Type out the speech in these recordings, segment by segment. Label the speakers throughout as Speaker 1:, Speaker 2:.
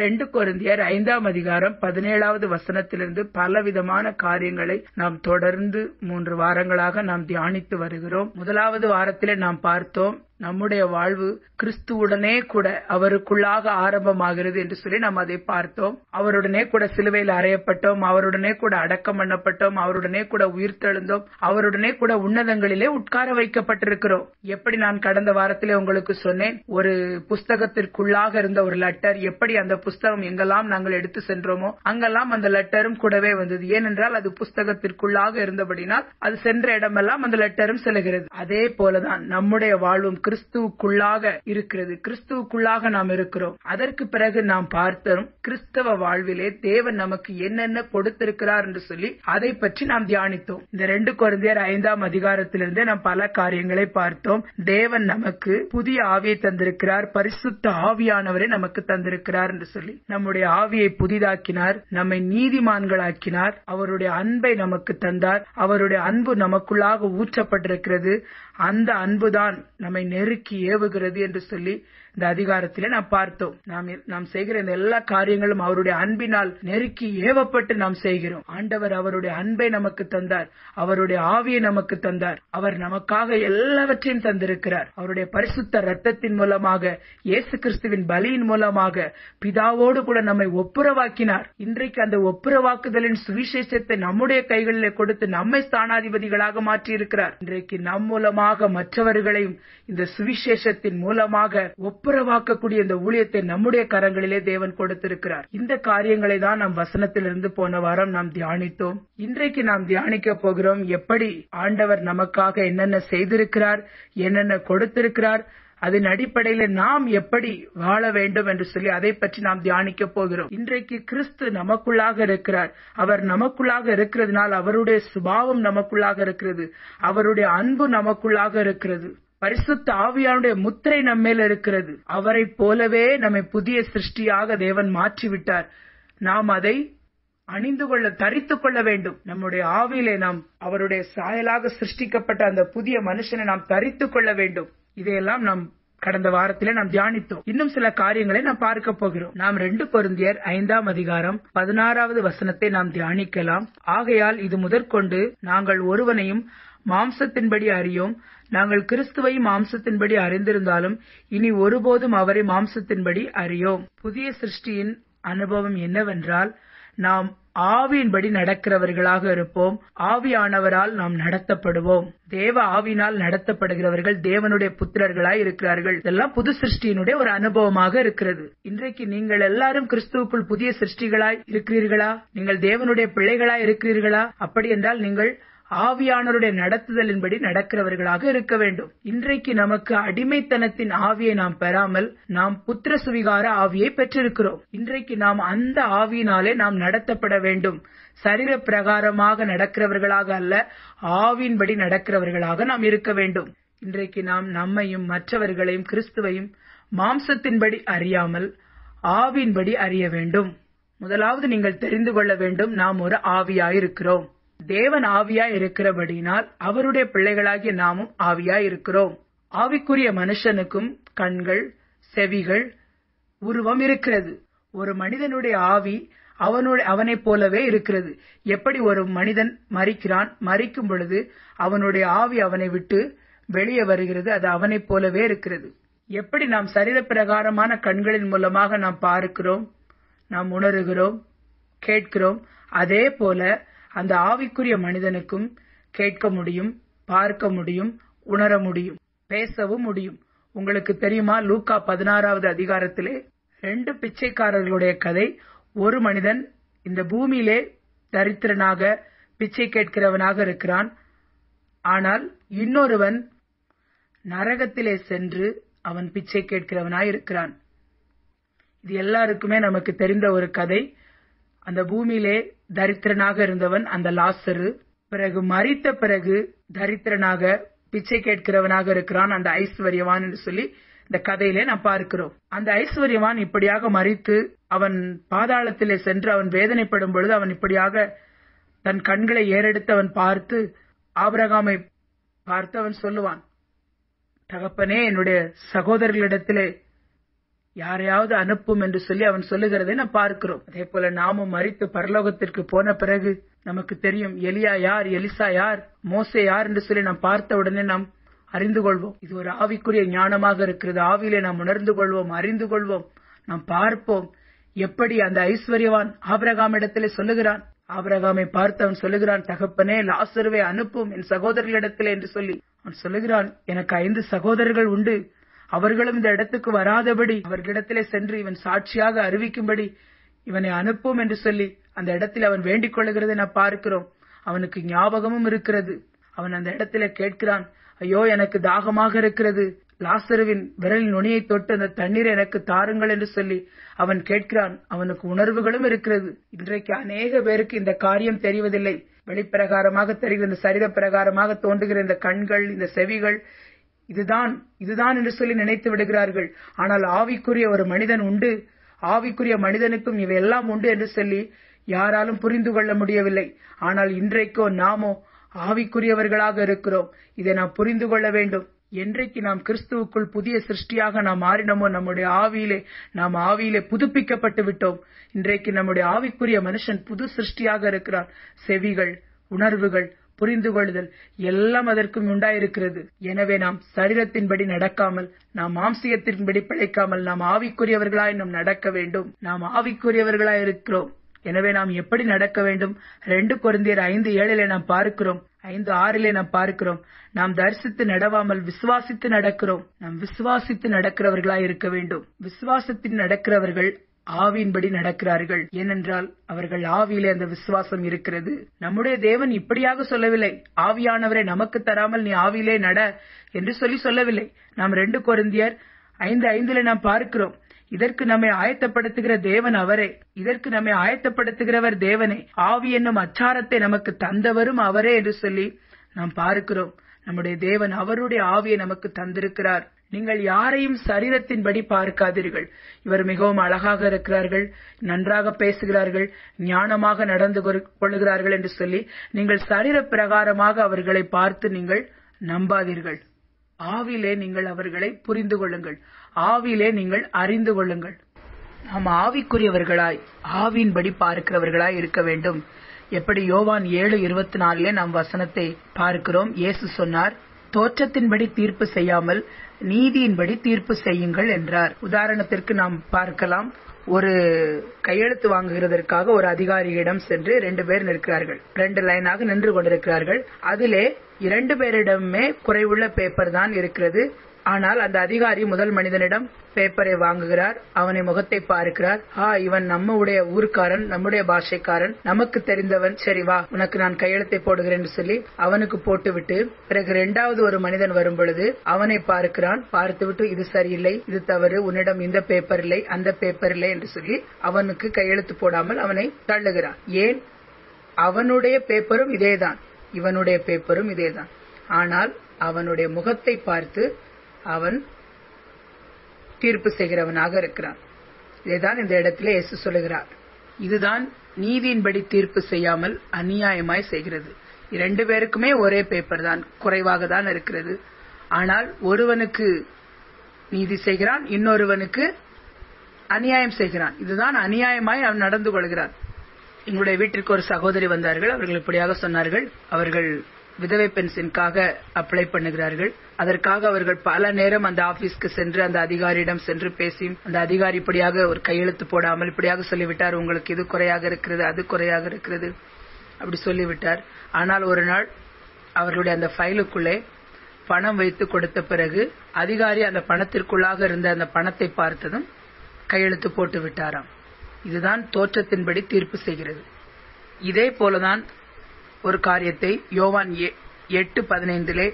Speaker 1: ரெண்டு குழந்தையர் ஐந்தாம் அதிகாரம் பதினேழாவது வசனத்திலிருந்து பலவிதமான காரியங்களை நாம் தொடர்ந்து மூன்று வாரங்களாக நாம் தியானித்து வருகிறோம் முதலாவது வாரத்திலே நாம் பார்த்தோம் நம்முடைய வாழ்வு கிறிஸ்துவுடனே கூட அவருக்குள்ளாக ஆரம்பமாகிறது என்று சொல்லி நாம் அதை பார்த்தோம் அவருடனே கூட சிலுவையில் அறையப்பட்டோம் அவருடனே கூட அடக்கம் பண்ணப்பட்டோம் அவருடனே கூட உயிர்த்தெழுந்தோம் அவருடனே கூட உன்னதங்களிலே உட்கார வைக்கப்பட்டிருக்கிறோம் எப்படி நான் கடந்த வாரத்திலே உங்களுக்கு சொன்னேன் ஒரு புஸ்தகத்திற்குள்ளாக இருந்த ஒரு லெட்டர் எப்படி அந்த புஸ்தகம் எங்கெல்லாம் நாங்கள் எடுத்து சென்றோமோ அங்கெல்லாம் அந்த லெட்டரும் கூடவே வந்தது ஏனென்றால் அது புஸ்தகத்திற்குள்ளாக இருந்தபடினால் அது சென்ற இடமெல்லாம் அந்த லெட்டரும் செல்கிறது அதே போலதான் நம்முடைய வாழ்வும் கிறிஸ்துவுக்குள்ளாக இருக்கிறது கிறிஸ்துவுக்குள்ளாக நாம் இருக்கிறோம் அதற்கு பிறகு நாம் பார்த்தோம் கிறிஸ்தவ வாழ்விலே தேவன் நமக்கு என்னென்ன கொடுத்திருக்கிறார் என்று சொல்லி அதை பற்றி நாம் தியானித்தோம் இந்த ரெண்டு குழந்தையர் ஐந்தாம் அதிகாரத்திலிருந்தே நாம் பல காரியங்களை பார்த்தோம் தேவன் நமக்கு புதிய ஆவியை தந்திருக்கிறார் பரிசுத்த ஆவியானவரை நமக்கு தந்திருக்கிறார் என்று சொல்லி நம்முடைய ஆவியை புதிதாக்கினார் நம்மை நீதிமான்களாக்கினார் அவருடைய அன்பை நமக்கு தந்தார் அவருடைய அன்பு நமக்குள்ளாக ஊற்றப்பட்டிருக்கிறது அந்த அன்புதான் நம்மை நெருக்கி ஏவுகிறது என்று சொல்லி இந்த அதிகாரத்திலே நாம் பார்த்தோம் நாம் நாம் செய்கிற இந்த எல்லா காரியங்களும் அவருடைய அன்பினால் நெருக்கி ஏவப்பட்டு நாம் செய்கிறோம் ஆண்டவர் அவருடைய அன்பை நமக்கு தந்தார் அவருடைய ஆவியை நமக்கு தந்தார் அவர் நமக்காக எல்லாவற்றையும் தந்திருக்கிறார் அவருடைய பரிசுத்த ரத்தத்தின் மூலமாக இயேசு கிறிஸ்துவின் பலியின் மூலமாக பிதாவோடு கூட நம்மை ஒப்புரவாக்கினார் இன்றைக்கு அந்த ஒப்புரவாக்குதலின் சுவிசேஷத்தை நம்முடைய கைகளிலே கொடுத்து நம்மை ஸ்தானாதிபதிகளாக மாற்றி இருக்கிறார் இன்றைக்கு நம் மூலமாக மற்றவர்களையும் இந்த சுவிசேஷத்தின் மூலமாக ஒப்பு துப்புரவாக்கக்கூடிய இந்த ஊழியத்தை நம்முடைய கரங்களிலே தேவன் கொடுத்திருக்கிறார் இந்த காரியங்களை தான் நாம் வசனத்திலிருந்து போன வாரம் நாம் தியானித்தோம் இன்றைக்கு நாம் தியானிக்க போகிறோம் எப்படி ஆண்டவர் நமக்காக என்னென்ன செய்திருக்கிறார் என்னென்ன கொடுத்திருக்கிறார் அதன் அடிப்படையில நாம் எப்படி வாழ வேண்டும் என்று சொல்லி அதை பற்றி நாம் தியானிக்க போகிறோம் இன்றைக்கு கிறிஸ்து நமக்குள்ளாக இருக்கிறார் அவர் நமக்குள்ளாக இருக்கிறதுனால் அவருடைய சுபாவம் நமக்குள்ளாக இருக்கிறது அவருடைய அன்பு நமக்குள்ளாக இருக்கிறது பரிசுத்த ஆவியானுடைய முத்திரை நம்ம இருக்கிறது அவரை போலவே நம்மை புதிய சிருஷ்டியாக தேவன் மாற்றிவிட்டார் நாம் அதை அணிந்து கொள்ள தரித்துக் கொள்ள வேண்டும் நம்முடைய ஆவியிலே நாம் அவருடைய சாயலாக சிருஷ்டிக்கப்பட்ட அந்த புதிய மனுஷனை நாம் தரித்துக் கொள்ள வேண்டும் இதையெல்லாம் நாம் கடந்த வாரத்திலே நாம் தியானித்தோம் இன்னும் சில காரியங்களை நாம் பார்க்க போகிறோம் நாம் ரெண்டு பொருந்தியர் ஐந்தாம் அதிகாரம் பதினாறாவது வசனத்தை நாம் தியானிக்கலாம் ஆகையால் இது முதற்கொண்டு நாங்கள் ஒருவனையும் மாம்சத்தின்படி அறியோம் நாங்கள் கிறிஸ்துவை மாம்சத்தின்படி அறிந்திருந்தாலும் இனி ஒருபோதும் அவரை மாம்சத்தின்படி அறியோம் புதிய சிருஷ்டியின் அனுபவம் என்னவென்றால் நாம் ஆவியின்படி நடக்கிறவர்களாக இருப்போம் ஆவியானவரால் நாம் நடத்தப்படுவோம் தேவ ஆவினால் நடத்தப்படுகிறவர்கள் தேவனுடைய புத்திரர்களாய் இருக்கிறார்கள் இதெல்லாம் புது சிருஷ்டியினுடைய ஒரு அனுபவமாக இருக்கிறது இன்றைக்கு நீங்கள் எல்லாரும் கிறிஸ்துவுக்குள் புதிய சிருஷ்டிகளாய் இருக்கிறீர்களா நீங்கள் தேவனுடைய பிள்ளைகளாய் இருக்கிறீர்களா அப்படி என்றால் நீங்கள் ஆவியானவருடைய நடத்துதலின்படி நடக்கிறவர்களாக இருக்க வேண்டும் இன்றைக்கு நமக்கு அடிமைத்தனத்தின் ஆவியை நாம் பெறாமல் நாம் புத்திர சுவிகார ஆவியை பெற்றிருக்கிறோம் இன்றைக்கு நாம் அந்த ஆவியினாலே நாம் நடத்தப்பட வேண்டும் சரீர பிரகாரமாக நடக்கிறவர்களாக அல்ல ஆவியின்படி நடக்கிறவர்களாக நாம் இருக்க வேண்டும் இன்றைக்கு நாம் நம்மையும் மற்றவர்களையும் கிறிஸ்துவையும் மாம்சத்தின்படி அறியாமல் ஆவியின்படி அறிய வேண்டும் முதலாவது நீங்கள் தெரிந்து கொள்ள வேண்டும் நாம் ஒரு ஆவியாயிருக்கிறோம் தேவன் ஆவியாய் இருக்கிறபடினால் அவருடைய பிள்ளைகளாகிய நாமும் ஆவியாய் இருக்கிறோம் ஆவிக்குரிய மனுஷனுக்கும் கண்கள் செவிகள் உருவம் இருக்கிறது ஒரு மனிதனுடைய ஆவி அவனுடைய அவனைப் போலவே இருக்கிறது எப்படி ஒரு மனிதன் மறிக்கிறான் மறிக்கும் பொழுது அவனுடைய ஆவி அவனை விட்டு வெளியே வருகிறது அது அவனைப் போலவே இருக்கிறது எப்படி நாம் சரித பிரகாரமான கண்களின் மூலமாக நாம் பார்க்கிறோம் நாம் உணர்கிறோம் கேட்கிறோம் அதே போல அந்த ஆவிக்குரிய மனிதனுக்கும் கேட்க முடியும் பார்க்க முடியும் உணர முடியும் பேசவும் முடியும் உங்களுக்கு தெரியுமா லூக்கா பதினாறாவது அதிகாரத்திலே ரெண்டு பிச்சைக்காரர்களுடைய கதை ஒரு மனிதன் இந்த பூமியிலே தரித்திரனாக பிச்சை கேட்கிறவனாக இருக்கிறான் ஆனால் இன்னொருவன் நரகத்திலே சென்று அவன் பிச்சை கேட்கிறவனாய் இருக்கிறான் இது எல்லாருக்குமே நமக்கு தெரிந்த ஒரு கதை அந்த பூமியிலே தரித்திரனாக இருந்தவன் அந்த லாசரு பிறகு மறித்த பிறகு தரித்திரனாக பிச்சை கேட்கிறவனாக இருக்கிறான் அந்த ஐஸ்வர்யவான் என்று சொல்லி இந்த கதையிலே நான் பார்க்கிறோம் அந்த ஐஸ்வர்யவான் இப்படியாக மறித்து அவன் பாதாளத்திலே சென்று அவன் வேதனைப்படும் பொழுது அவன் இப்படியாக தன் கண்களை ஏறெடுத்து அவன் பார்த்து ஆபரகாமை பார்த்து அவன் சொல்லுவான் தகப்பனே என்னுடைய சகோதரர்களிடத்திலே யாரையாவது அனுப்பும் என்று சொல்லி அவன் சொல்லுகிறதை நாம் பார்க்கிறோம் அதே போல நாமும் மறித்து பரலோகத்திற்கு போன பிறகு நமக்கு தெரியும் எலியா யார் எலிசா யார் மோசே யார் என்று சொல்லி நாம் பார்த்த உடனே நாம் அறிந்து கொள்வோம் இது ஒரு ஆவிக்குரிய ஞானமாக இருக்கிறது ஆவியிலே நாம் உணர்ந்து கொள்வோம் அறிந்து கொள்வோம் நாம் பார்ப்போம் எப்படி அந்த ஐஸ்வர்யவான் ஆபரகாம் இடத்திலே சொல்லுகிறான் ஆபரகாமை பார்த்து அவன் சொல்லுகிறான் தகப்பனே லாசருவை அனுப்பும் என் சகோதரர்களிடத்திலே என்று சொல்லி அவன் சொல்லுகிறான் எனக்கு ஐந்து சகோதரர்கள் உண்டு அவர்களும் இந்த இடத்துக்கு வராதபடி அவர்களிடத்திலே சென்று இவன் சாட்சியாக அறிவிக்கும்படி இவனை அனுப்பும் என்று சொல்லி அந்த இடத்தில் அவன் வேண்டிக் கொள்ளுகிறதை நான் பார்க்கிறோம் அவனுக்கு ஞாபகமும் இருக்கிறது அவன் அந்த இடத்துல கேட்கிறான் ஐயோ எனக்கு தாகமாக இருக்கிறது லாசருவின் விரல் நுனியை தொட்டு அந்த தண்ணீரை எனக்கு தாருங்கள் என்று சொல்லி அவன் கேட்கிறான் அவனுக்கு உணர்வுகளும் இருக்கிறது இன்றைக்கு அநேக பேருக்கு இந்த காரியம் தெரிவதில்லை வெளிப்பிரகாரமாக தெரிகிற இந்த சரித பிரகாரமாக தோன்றுகிற இந்த கண்கள் இந்த செவிகள் இதுதான் இதுதான் என்று சொல்லி நினைத்து விடுகிறார்கள் ஆனால் ஆவிக்குரிய ஒரு மனிதன் உண்டு ஆவிக்குரிய மனிதனுக்கும் இவையெல்லாம் உண்டு என்று சொல்லி யாராலும் புரிந்து கொள்ள முடியவில்லை ஆனால் இன்றைக்கோ நாமோ ஆவிக்குரியவர்களாக இருக்கிறோம் இதை நாம் புரிந்து கொள்ள வேண்டும் என்றைக்கு நாம் கிறிஸ்துவுக்குள் புதிய சிருஷ்டியாக நாம் மாறினோமோ நம்முடைய ஆவியிலே நாம் ஆவியிலே புதுப்பிக்கப்பட்டு விட்டோம் இன்றைக்கு நம்முடைய ஆவிக்குரிய மனுஷன் புது சிருஷ்டியாக இருக்கிறான் செவிகள் உணர்வுகள் புரிந்து கொள்ளுதல் எல்லாம் அதற்கும் உண்டாயிருக்கிறது எனவே நாம் சரீரத்தின்படி நடக்காமல் நாம் மாம்சியத்தின்படி பிழைக்காமல் நாம் ஆவிக்குரியவர்களாய் நாம் நடக்க வேண்டும் நாம் ஆவிக்குரியவர்களாய் இருக்கிறோம் எனவே நாம் எப்படி நடக்க வேண்டும் ரெண்டு பொருந்தியர் ஐந்து ஏழிலே நாம் பார்க்கிறோம் ஐந்து ஆறிலே நாம் பார்க்கிறோம் நாம் தரிசித்து நடவாமல் விசுவாசித்து நடக்கிறோம் நாம் விசுவாசித்து நடக்கிறவர்களாய் இருக்க வேண்டும் விசுவாசத்தில் நடக்கிறவர்கள் ஆவியின்படி நடக்கிறார்கள் ஏனென்றால் அவர்கள் ஆவியிலே அந்த விசுவாசம் இருக்கிறது நம்முடைய தேவன் இப்படியாக சொல்லவில்லை ஆவியானவரை நமக்கு தராமல் நீ ஆவியிலே நட என்று சொல்லி சொல்லவில்லை நாம் ரெண்டு கொருந்தியர் ஐந்து ஐந்துல நாம் பார்க்கிறோம் இதற்கு நம்மை ஆயத்தப்படுத்துகிற தேவன் அவரே இதற்கு நம்மை ஆயத்தப்படுத்துகிறவர் தேவனே ஆவி என்னும் அச்சாரத்தை நமக்கு தந்தவரும் அவரே என்று சொல்லி நாம் பார்க்கிறோம் நம்முடைய தேவன் அவருடைய ஆவியை நமக்கு தந்திருக்கிறார் நீங்கள் யாரையும் சரீரத்தின்படி பார்க்காதீர்கள் இவர் மிகவும் அழகாக இருக்கிறார்கள் நன்றாக பேசுகிறார்கள் ஞானமாக நடந்து கொள்கிறார்கள் என்று சொல்லி நீங்கள் சரீர பிரகாரமாக அவர்களை பார்த்து நீங்கள் நம்பாதீர்கள் ஆவிலே நீங்கள் அவர்களை புரிந்து கொள்ளுங்கள் ஆவிலே நீங்கள் அறிந்து கொள்ளுங்கள் நாம் ஆவிக்குரியவர்களாய் ஆவியின்படி பார்க்கிறவர்களாய் இருக்க வேண்டும் எப்படி யோவான் ஏழு இருபத்தி நாலிலே நாம் வசனத்தை பார்க்கிறோம் இயேசு சொன்னார் தோற்றத்தின்படி தீர்ப்பு செய்யாமல் நீதியின்படி தீர்ப்பு செய்யுங்கள் என்றார் உதாரணத்திற்கு நாம் பார்க்கலாம் ஒரு கையெழுத்து வாங்குகிறதற்காக ஒரு அதிகாரியிடம் சென்று ரெண்டு பேர் நிற்கிறார்கள் ரெண்டு லைனாக நின்று கொண்டிருக்கிறார்கள் அதிலே இரண்டு பேரிடமே குறைவுள்ள பேப்பர் தான் இருக்கிறது ஆனால் அந்த அதிகாரி முதல் மனிதனிடம் பேப்பரை வாங்குகிறார் அவனை முகத்தை பார்க்கிறார் ஆ இவன் நம்முடைய ஊர்க்காரன் நம்முடைய பாஷைக்காரன் நமக்கு தெரிந்தவன் சரி வா உனக்கு நான் கையெழுத்தை போடுகிறேன் சொல்லி அவனுக்கு போட்டுவிட்டு பிறகு இரண்டாவது ஒரு மனிதன் வரும் பொழுது அவனை பார்க்கிறான் பார்த்துவிட்டு இது சரியில்லை இது தவறு உன்னிடம் இந்த பேப்பர் இல்லை அந்த பேப்பர் இல்லை என்று சொல்லி அவனுக்கு கையெழுத்து போடாமல் அவனை தள்ளுகிறான் ஏன் அவனுடைய பேப்பரும் இதேதான் இவனுடைய பேப்பரும் இதேதான் ஆனால் அவனுடைய முகத்தை பார்த்து அவன் தீர்ப்பு செய்கிறவனாக இருக்கிறான் இதைதான் இந்த இடத்துல எசு சொல்லுகிறார் இதுதான் நீதியின்படி தீர்ப்பு செய்யாமல் அநியாயமாய் செய்கிறது இரண்டு பேருக்குமே ஒரே பேப்பர் தான் குறைவாக தான் இருக்கிறது ஆனால் ஒருவனுக்கு நீதி செய்கிறான் இன்னொருவனுக்கு அநியாயம் செய்கிறான் இதுதான் அநியாயமாய் அவன் நடந்து கொள்கிறான் எங்களுடைய வீட்டிற்கு ஒரு சகோதரி வந்தார்கள் அவர்கள் இப்படியாக சொன்னார்கள் அவர்கள் விதவை பென்ஷனுக்காக அப்ளை பண்ணுகிறார்கள் அதற்காக அவர்கள் பல நேரம் அந்த ஆபீஸ்க்கு சென்று அந்த அதிகாரியிடம் சென்று பேசி அந்த அதிகாரி இப்படியாக ஒரு கையெழுத்து போடாமல் இப்படியாக சொல்லிவிட்டார் உங்களுக்கு இது குறையாக இருக்கிறது அது குறையாக இருக்கிறது அப்படி சொல்லிவிட்டார் ஆனால் ஒரு நாள் அவர்களுடைய அந்த ஃபைலுக்குள்ளே பணம் வைத்து கொடுத்த பிறகு அதிகாரி அந்த பணத்திற்குள்ளாக இருந்த அந்த பணத்தை பார்த்ததும் கையெழுத்து போட்டு விட்டாராம் இதுதான் தோற்றத்தின்படி தீர்ப்பு செய்கிறது இதே போலதான் ஒரு காரியத்தை யோவான் எட்டு பதினைந்திலே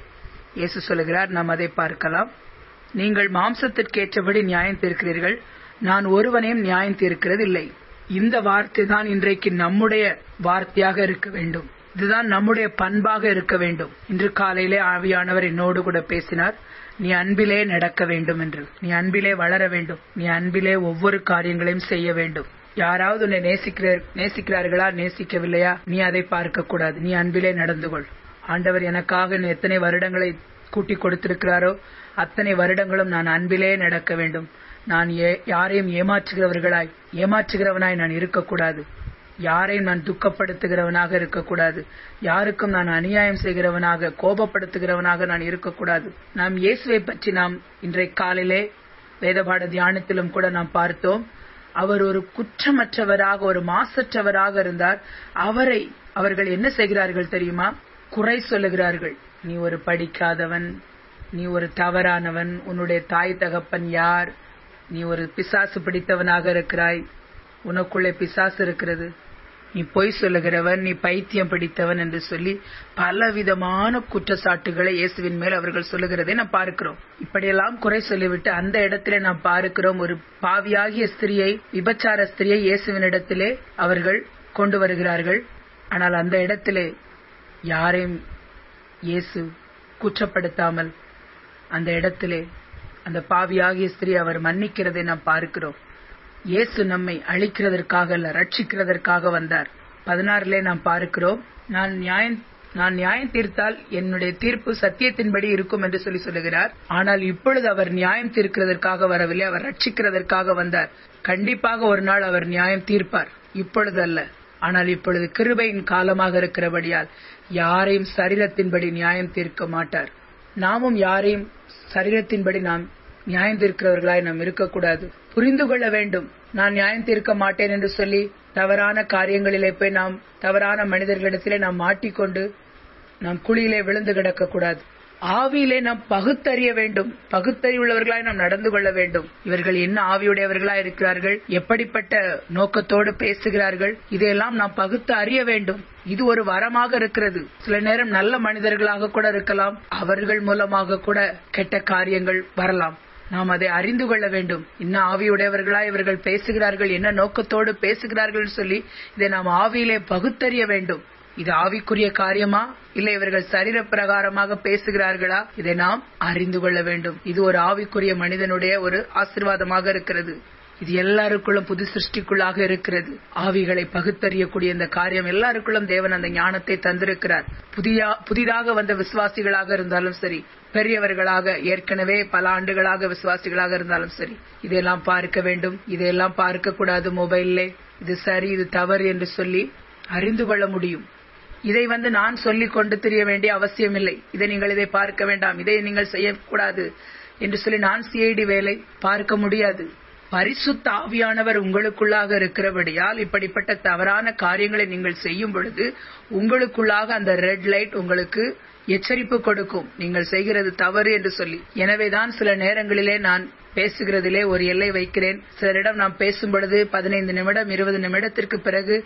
Speaker 1: இயேசு சொல்லுகிறார் நாம் அதை பார்க்கலாம் நீங்கள் மாம்சத்திற்கேற்றபடி நியாயம் தீர்க்கிறீர்கள் நான் ஒருவனையும் நியாயம் தீர்க்கிறது இல்லை இந்த வார்த்தை தான் இன்றைக்கு நம்முடைய வார்த்தையாக இருக்க வேண்டும் இதுதான் நம்முடைய பண்பாக இருக்க வேண்டும் இன்று காலையிலே ஆவியானவர் என்னோடு கூட பேசினார் நீ அன்பிலே நடக்க வேண்டும் என்று நீ அன்பிலே வளர வேண்டும் நீ அன்பிலே ஒவ்வொரு காரியங்களையும் செய்ய வேண்டும் யாராவது உன்னை நேசிக்கிற நேசிக்கிறார்களா நேசிக்கவில்லையா நீ அதை பார்க்க கூடாது நீ அன்பிலே நடந்து கொள் ஆண்டவர் எனக்காக எத்தனை வருடங்களை கூட்டிக் கொடுத்திருக்கிறாரோ அத்தனை வருடங்களும் நான் அன்பிலே நடக்க வேண்டும் நான் யாரையும் ஏமாற்றுகிறவர்களாய் ஏமாற்றுகிறவனாய் நான் இருக்கக்கூடாது யாரையும் நான் துக்கப்படுத்துகிறவனாக இருக்கக்கூடாது யாருக்கும் நான் அநியாயம் செய்கிறவனாக கோபப்படுத்துகிறவனாக நான் இருக்கக்கூடாது நாம் இயேசுவை பற்றி நாம் இன்றைக்கு காலையிலே வேதபாட தியானத்திலும் கூட நாம் பார்த்தோம் அவர் ஒரு குற்றமற்றவராக ஒரு மாசற்றவராக இருந்தார் அவரை அவர்கள் என்ன செய்கிறார்கள் தெரியுமா குறை சொல்லுகிறார்கள் நீ ஒரு படிக்காதவன் நீ ஒரு தவறானவன் உன்னுடைய தாய் தகப்பன் யார் நீ ஒரு பிசாசு பிடித்தவனாக இருக்கிறாய் உனக்குள்ளே பிசாசு இருக்கிறது நீ பொய் சொல்லுகிறவன் நீ பைத்தியம் பிடித்தவன் என்று சொல்லி பலவிதமான குற்றச்சாட்டுகளை இயேசுவின் மேல் அவர்கள் சொல்லுகிறதை நாம் பார்க்கிறோம் இப்படியெல்லாம் குறை சொல்லிவிட்டு அந்த இடத்திலே நாம் பார்க்கிறோம் ஒரு பாவியாகிய ஸ்திரியை விபச்சார ஸ்திரியை இயேசுவின் இடத்திலே அவர்கள் கொண்டு வருகிறார்கள் ஆனால் அந்த இடத்திலே யாரையும் இயேசு குற்றப்படுத்தாமல் அந்த இடத்திலே அந்த பாவியாகிய ஸ்திரி அவர் மன்னிக்கிறதை நாம் பார்க்கிறோம் இயேசு நம்மை அழிக்கிறதற்காக அல்ல ரட்சிக்கிறதற்காக வந்தார் பதினாறுலே நாம் பார்க்கிறோம் நான் நியாயம் நான் நியாயம் தீர்த்தால் என்னுடைய தீர்ப்பு சத்தியத்தின்படி இருக்கும் என்று சொல்லி சொல்லுகிறார் ஆனால் இப்பொழுது அவர் நியாயம் தீர்க்கிறதற்காக வரவில்லை அவர் ரட்சிக்கிறதற்காக வந்தார் கண்டிப்பாக ஒரு நாள் அவர் நியாயம் தீர்ப்பார் இப்பொழுது அல்ல ஆனால் இப்பொழுது கிருபையின் காலமாக இருக்கிறபடியால் யாரையும் சரீரத்தின்படி நியாயம் தீர்க்க மாட்டார் நாமும் யாரையும் சரீரத்தின்படி நாம் நியாயம் தீர்க்கிறவர்களாய் நாம் இருக்கக்கூடாது புரிந்து கொள்ள வேண்டும் நான் நியாயம் தீர்க்க மாட்டேன் என்று சொல்லி தவறான காரியங்களிலே போய் நாம் தவறான மனிதர்களிடத்திலே நாம் மாட்டிக்கொண்டு நாம் குழியிலே விழுந்து கிடக்கக்கூடாது ஆவியிலே நாம் பகுத்தறிய வேண்டும் பகுத்தறிவுள்ளவர்களாய் நாம் நடந்து கொள்ள வேண்டும் இவர்கள் என்ன ஆவியுடையவர்களாய் இருக்கிறார்கள் எப்படிப்பட்ட நோக்கத்தோடு பேசுகிறார்கள் இதையெல்லாம் நாம் பகுத்து அறிய வேண்டும் இது ஒரு வரமாக இருக்கிறது சில நேரம் நல்ல மனிதர்களாக கூட இருக்கலாம் அவர்கள் மூலமாக கூட கெட்ட காரியங்கள் வரலாம் நாம் அதை அறிந்து கொள்ள வேண்டும் என்ன ஆவியுடையவர்களா இவர்கள் பேசுகிறார்கள் என்ன நோக்கத்தோடு பேசுகிறார்கள் சொல்லி இதை நாம் ஆவியிலே பகுத்தறிய வேண்டும் இது ஆவிக்குரிய காரியமா இல்ல இவர்கள் சரீர பிரகாரமாக பேசுகிறார்களா இதை நாம் அறிந்து கொள்ள வேண்டும் இது ஒரு ஆவிக்குரிய மனிதனுடைய ஒரு ஆசிர்வாதமாக இருக்கிறது இது எல்லாருக்குள்ளும் புது சிருஷ்டிக்குள்ளாக இருக்கிறது ஆவிகளை பகுத்தறியக்கூடிய இந்த காரியம் எல்லாருக்குள்ளும் தேவன் அந்த ஞானத்தை தந்திருக்கிறார் புதிய புதிதாக வந்த விசுவாசிகளாக இருந்தாலும் சரி பெரியவர்களாக ஏற்கனவே பல ஆண்டுகளாக விசுவாசிகளாக இருந்தாலும் சரி இதையெல்லாம் பார்க்க வேண்டும் இதையெல்லாம் பார்க்க கூடாது மொபைல்ல இது சரி இது தவறு என்று சொல்லி அறிந்து கொள்ள முடியும் இதை வந்து நான் சொல்லிக் கொண்டு தெரிய வேண்டிய அவசியம் இல்லை இதை நீங்கள் இதை பார்க்க வேண்டாம் இதை நீங்கள் செய்யக்கூடாது என்று சொல்லி நான் சிஐடி வேலை பார்க்க முடியாது பரிசுத்த ஆவியானவர் உங்களுக்குள்ளாக இருக்கிறபடியால் இப்படிப்பட்ட தவறான காரியங்களை நீங்கள் செய்யும் பொழுது உங்களுக்குள்ளாக அந்த ரெட் லைட் உங்களுக்கு எச்சரிப்பு கொடுக்கும் நீங்கள் செய்கிறது தவறு என்று சொல்லி எனவேதான் சில நேரங்களிலே நான் பேசுகிறதிலே ஒரு எல்லை வைக்கிறேன் சிலரிடம் நாம் பேசும் பொழுது பதினைந்து நிமிடம் இருபது நிமிடத்திற்கு பிறகு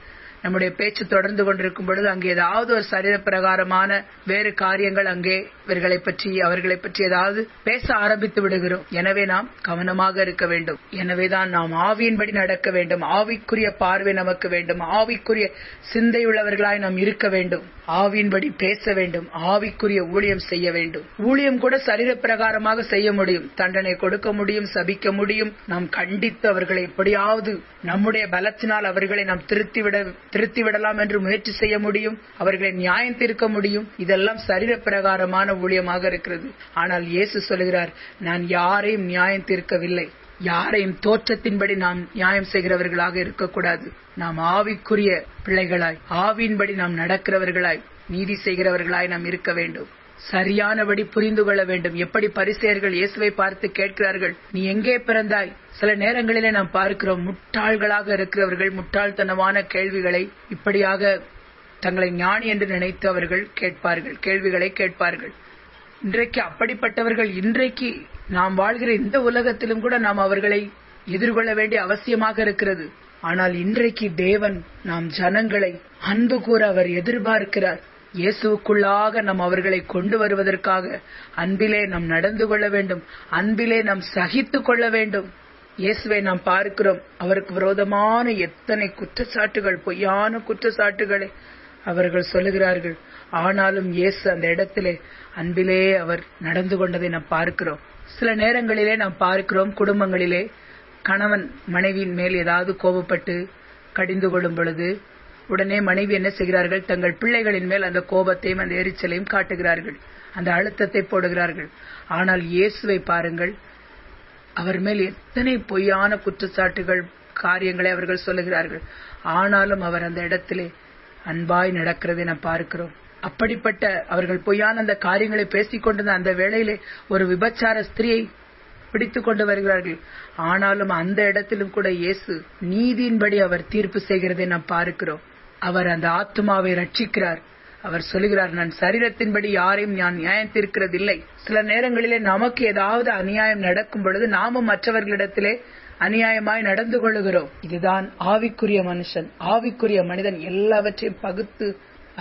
Speaker 1: நம்முடைய பேச்சு தொடர்ந்து கொண்டிருக்கும் பொழுது அங்கே ஏதாவது ஒரு சரீர பிரகாரமான வேறு காரியங்கள் அங்கே இவர்களை பற்றி அவர்களை பற்றி ஏதாவது பேச ஆரம்பித்து விடுகிறோம் எனவே நாம் கவனமாக இருக்க வேண்டும் எனவேதான் நாம் ஆவியின்படி நடக்க வேண்டும் ஆவிக்குரிய பார்வை நமக்கு வேண்டும் ஆவிக்குரிய சிந்தையுள்ளவர்களாய் நாம் இருக்க வேண்டும் ஆவியின்படி பேச வேண்டும் ஆவிக்குரிய ஊழியம் செய்ய வேண்டும் ஊழியம் கூட சரீர பிரகாரமாக செய்ய முடியும் தண்டனை கொடுக்க முடியும் சபிக்க முடியும் நாம் கண்டித்து அவர்களை எப்படியாவது நம்முடைய பலத்தினால் அவர்களை நாம் திருத்திவிட திருத்திவிடலாம் என்று முயற்சி செய்ய முடியும் அவர்களை நியாயம் தீர்க்க முடியும் இதெல்லாம் சரீர பிரகாரமான ஊழியமாக இருக்கிறது ஆனால் இயேசு சொல்கிறார் நான் யாரையும் நியாயம் தீர்க்கவில்லை யாரையும் தோற்றத்தின்படி நாம் நியாயம் செய்கிறவர்களாக இருக்கக்கூடாது நாம் ஆவிக்குரிய பிள்ளைகளாய் ஆவியின்படி நாம் நடக்கிறவர்களாய் நீதி செய்கிறவர்களாய் நாம் இருக்க வேண்டும் சரியானபடி புரிந்து கொள்ள வேண்டும் எப்படி பரிசெயர்கள் இயேசுவை பார்த்து கேட்கிறார்கள் நீ எங்கே பிறந்தாய் சில நேரங்களிலே நாம் பார்க்கிறோம் முட்டாள்களாக இருக்கிறவர்கள் முட்டாள்தனமான கேள்விகளை இப்படியாக தங்களை ஞானி என்று நினைத்து அவர்கள் கேட்பார்கள் கேள்விகளை கேட்பார்கள் இன்றைக்கு அப்படிப்பட்டவர்கள் இன்றைக்கு நாம் வாழ்கிற இந்த உலகத்திலும் கூட நாம் அவர்களை எதிர்கொள்ள வேண்டிய அவசியமாக இருக்கிறது ஆனால் இன்றைக்கு தேவன் நாம் ஜனங்களை அன்பு கூற அவர் எதிர்பார்க்கிறார் இயேசுக்குள்ளாக நாம் அவர்களை கொண்டு வருவதற்காக அன்பிலே நாம் நடந்து கொள்ள வேண்டும் அன்பிலே நாம் சகித்து கொள்ள வேண்டும் இயேசுவை நாம் பார்க்கிறோம் அவருக்கு விரோதமான எத்தனை குற்றச்சாட்டுகள் பொய்யான குற்றச்சாட்டுகளை அவர்கள் சொல்லுகிறார்கள் ஆனாலும் இயேசு அந்த இடத்திலே அன்பிலே அவர் நடந்து கொண்டதை நாம் பார்க்கிறோம் சில நேரங்களிலே நாம் பார்க்கிறோம் குடும்பங்களிலே கணவன் மனைவியின் மேல் ஏதாவது கோபப்பட்டு கடிந்து கொள்ளும் பொழுது உடனே மனைவி என்ன செய்கிறார்கள் தங்கள் பிள்ளைகளின் மேல் அந்த கோபத்தையும் அந்த எரிச்சலையும் காட்டுகிறார்கள் அந்த அழுத்தத்தை போடுகிறார்கள் ஆனால் இயேசுவை பாருங்கள் அவர் மேல் எத்தனை பொய்யான குற்றச்சாட்டுகள் காரியங்களை அவர்கள் சொல்லுகிறார்கள் ஆனாலும் அவர் அந்த இடத்திலே அன்பாய் நடக்கிறதை நாம் பார்க்கிறோம் அப்படிப்பட்ட அவர்கள் பொய்யான அந்த காரியங்களை பேசிக் கொண்டிருந்த அந்த வேளையிலே ஒரு விபச்சார ஸ்திரியை பிடித்து கொண்டு வருகிறார்கள் ஆனாலும் அந்த இடத்திலும் கூட இயேசு நீதியின்படி அவர் தீர்ப்பு செய்கிறதை நாம் பார்க்கிறோம் அவர் அந்த ஆத்மாவை ரட்சிக்கிறார் அவர் சொல்லுகிறார் நான் சரீரத்தின்படி யாரையும் நான் நியாயத்திருக்கிறதில்லை சில நேரங்களிலே நமக்கு ஏதாவது அநியாயம் நடக்கும் பொழுது நாமும் மற்றவர்களிடத்திலே அநியாயமாய் நடந்து கொள்ளுகிறோம் இதுதான் ஆவிக்குரிய மனுஷன் ஆவிக்குரிய மனிதன் எல்லாவற்றையும் பகுத்து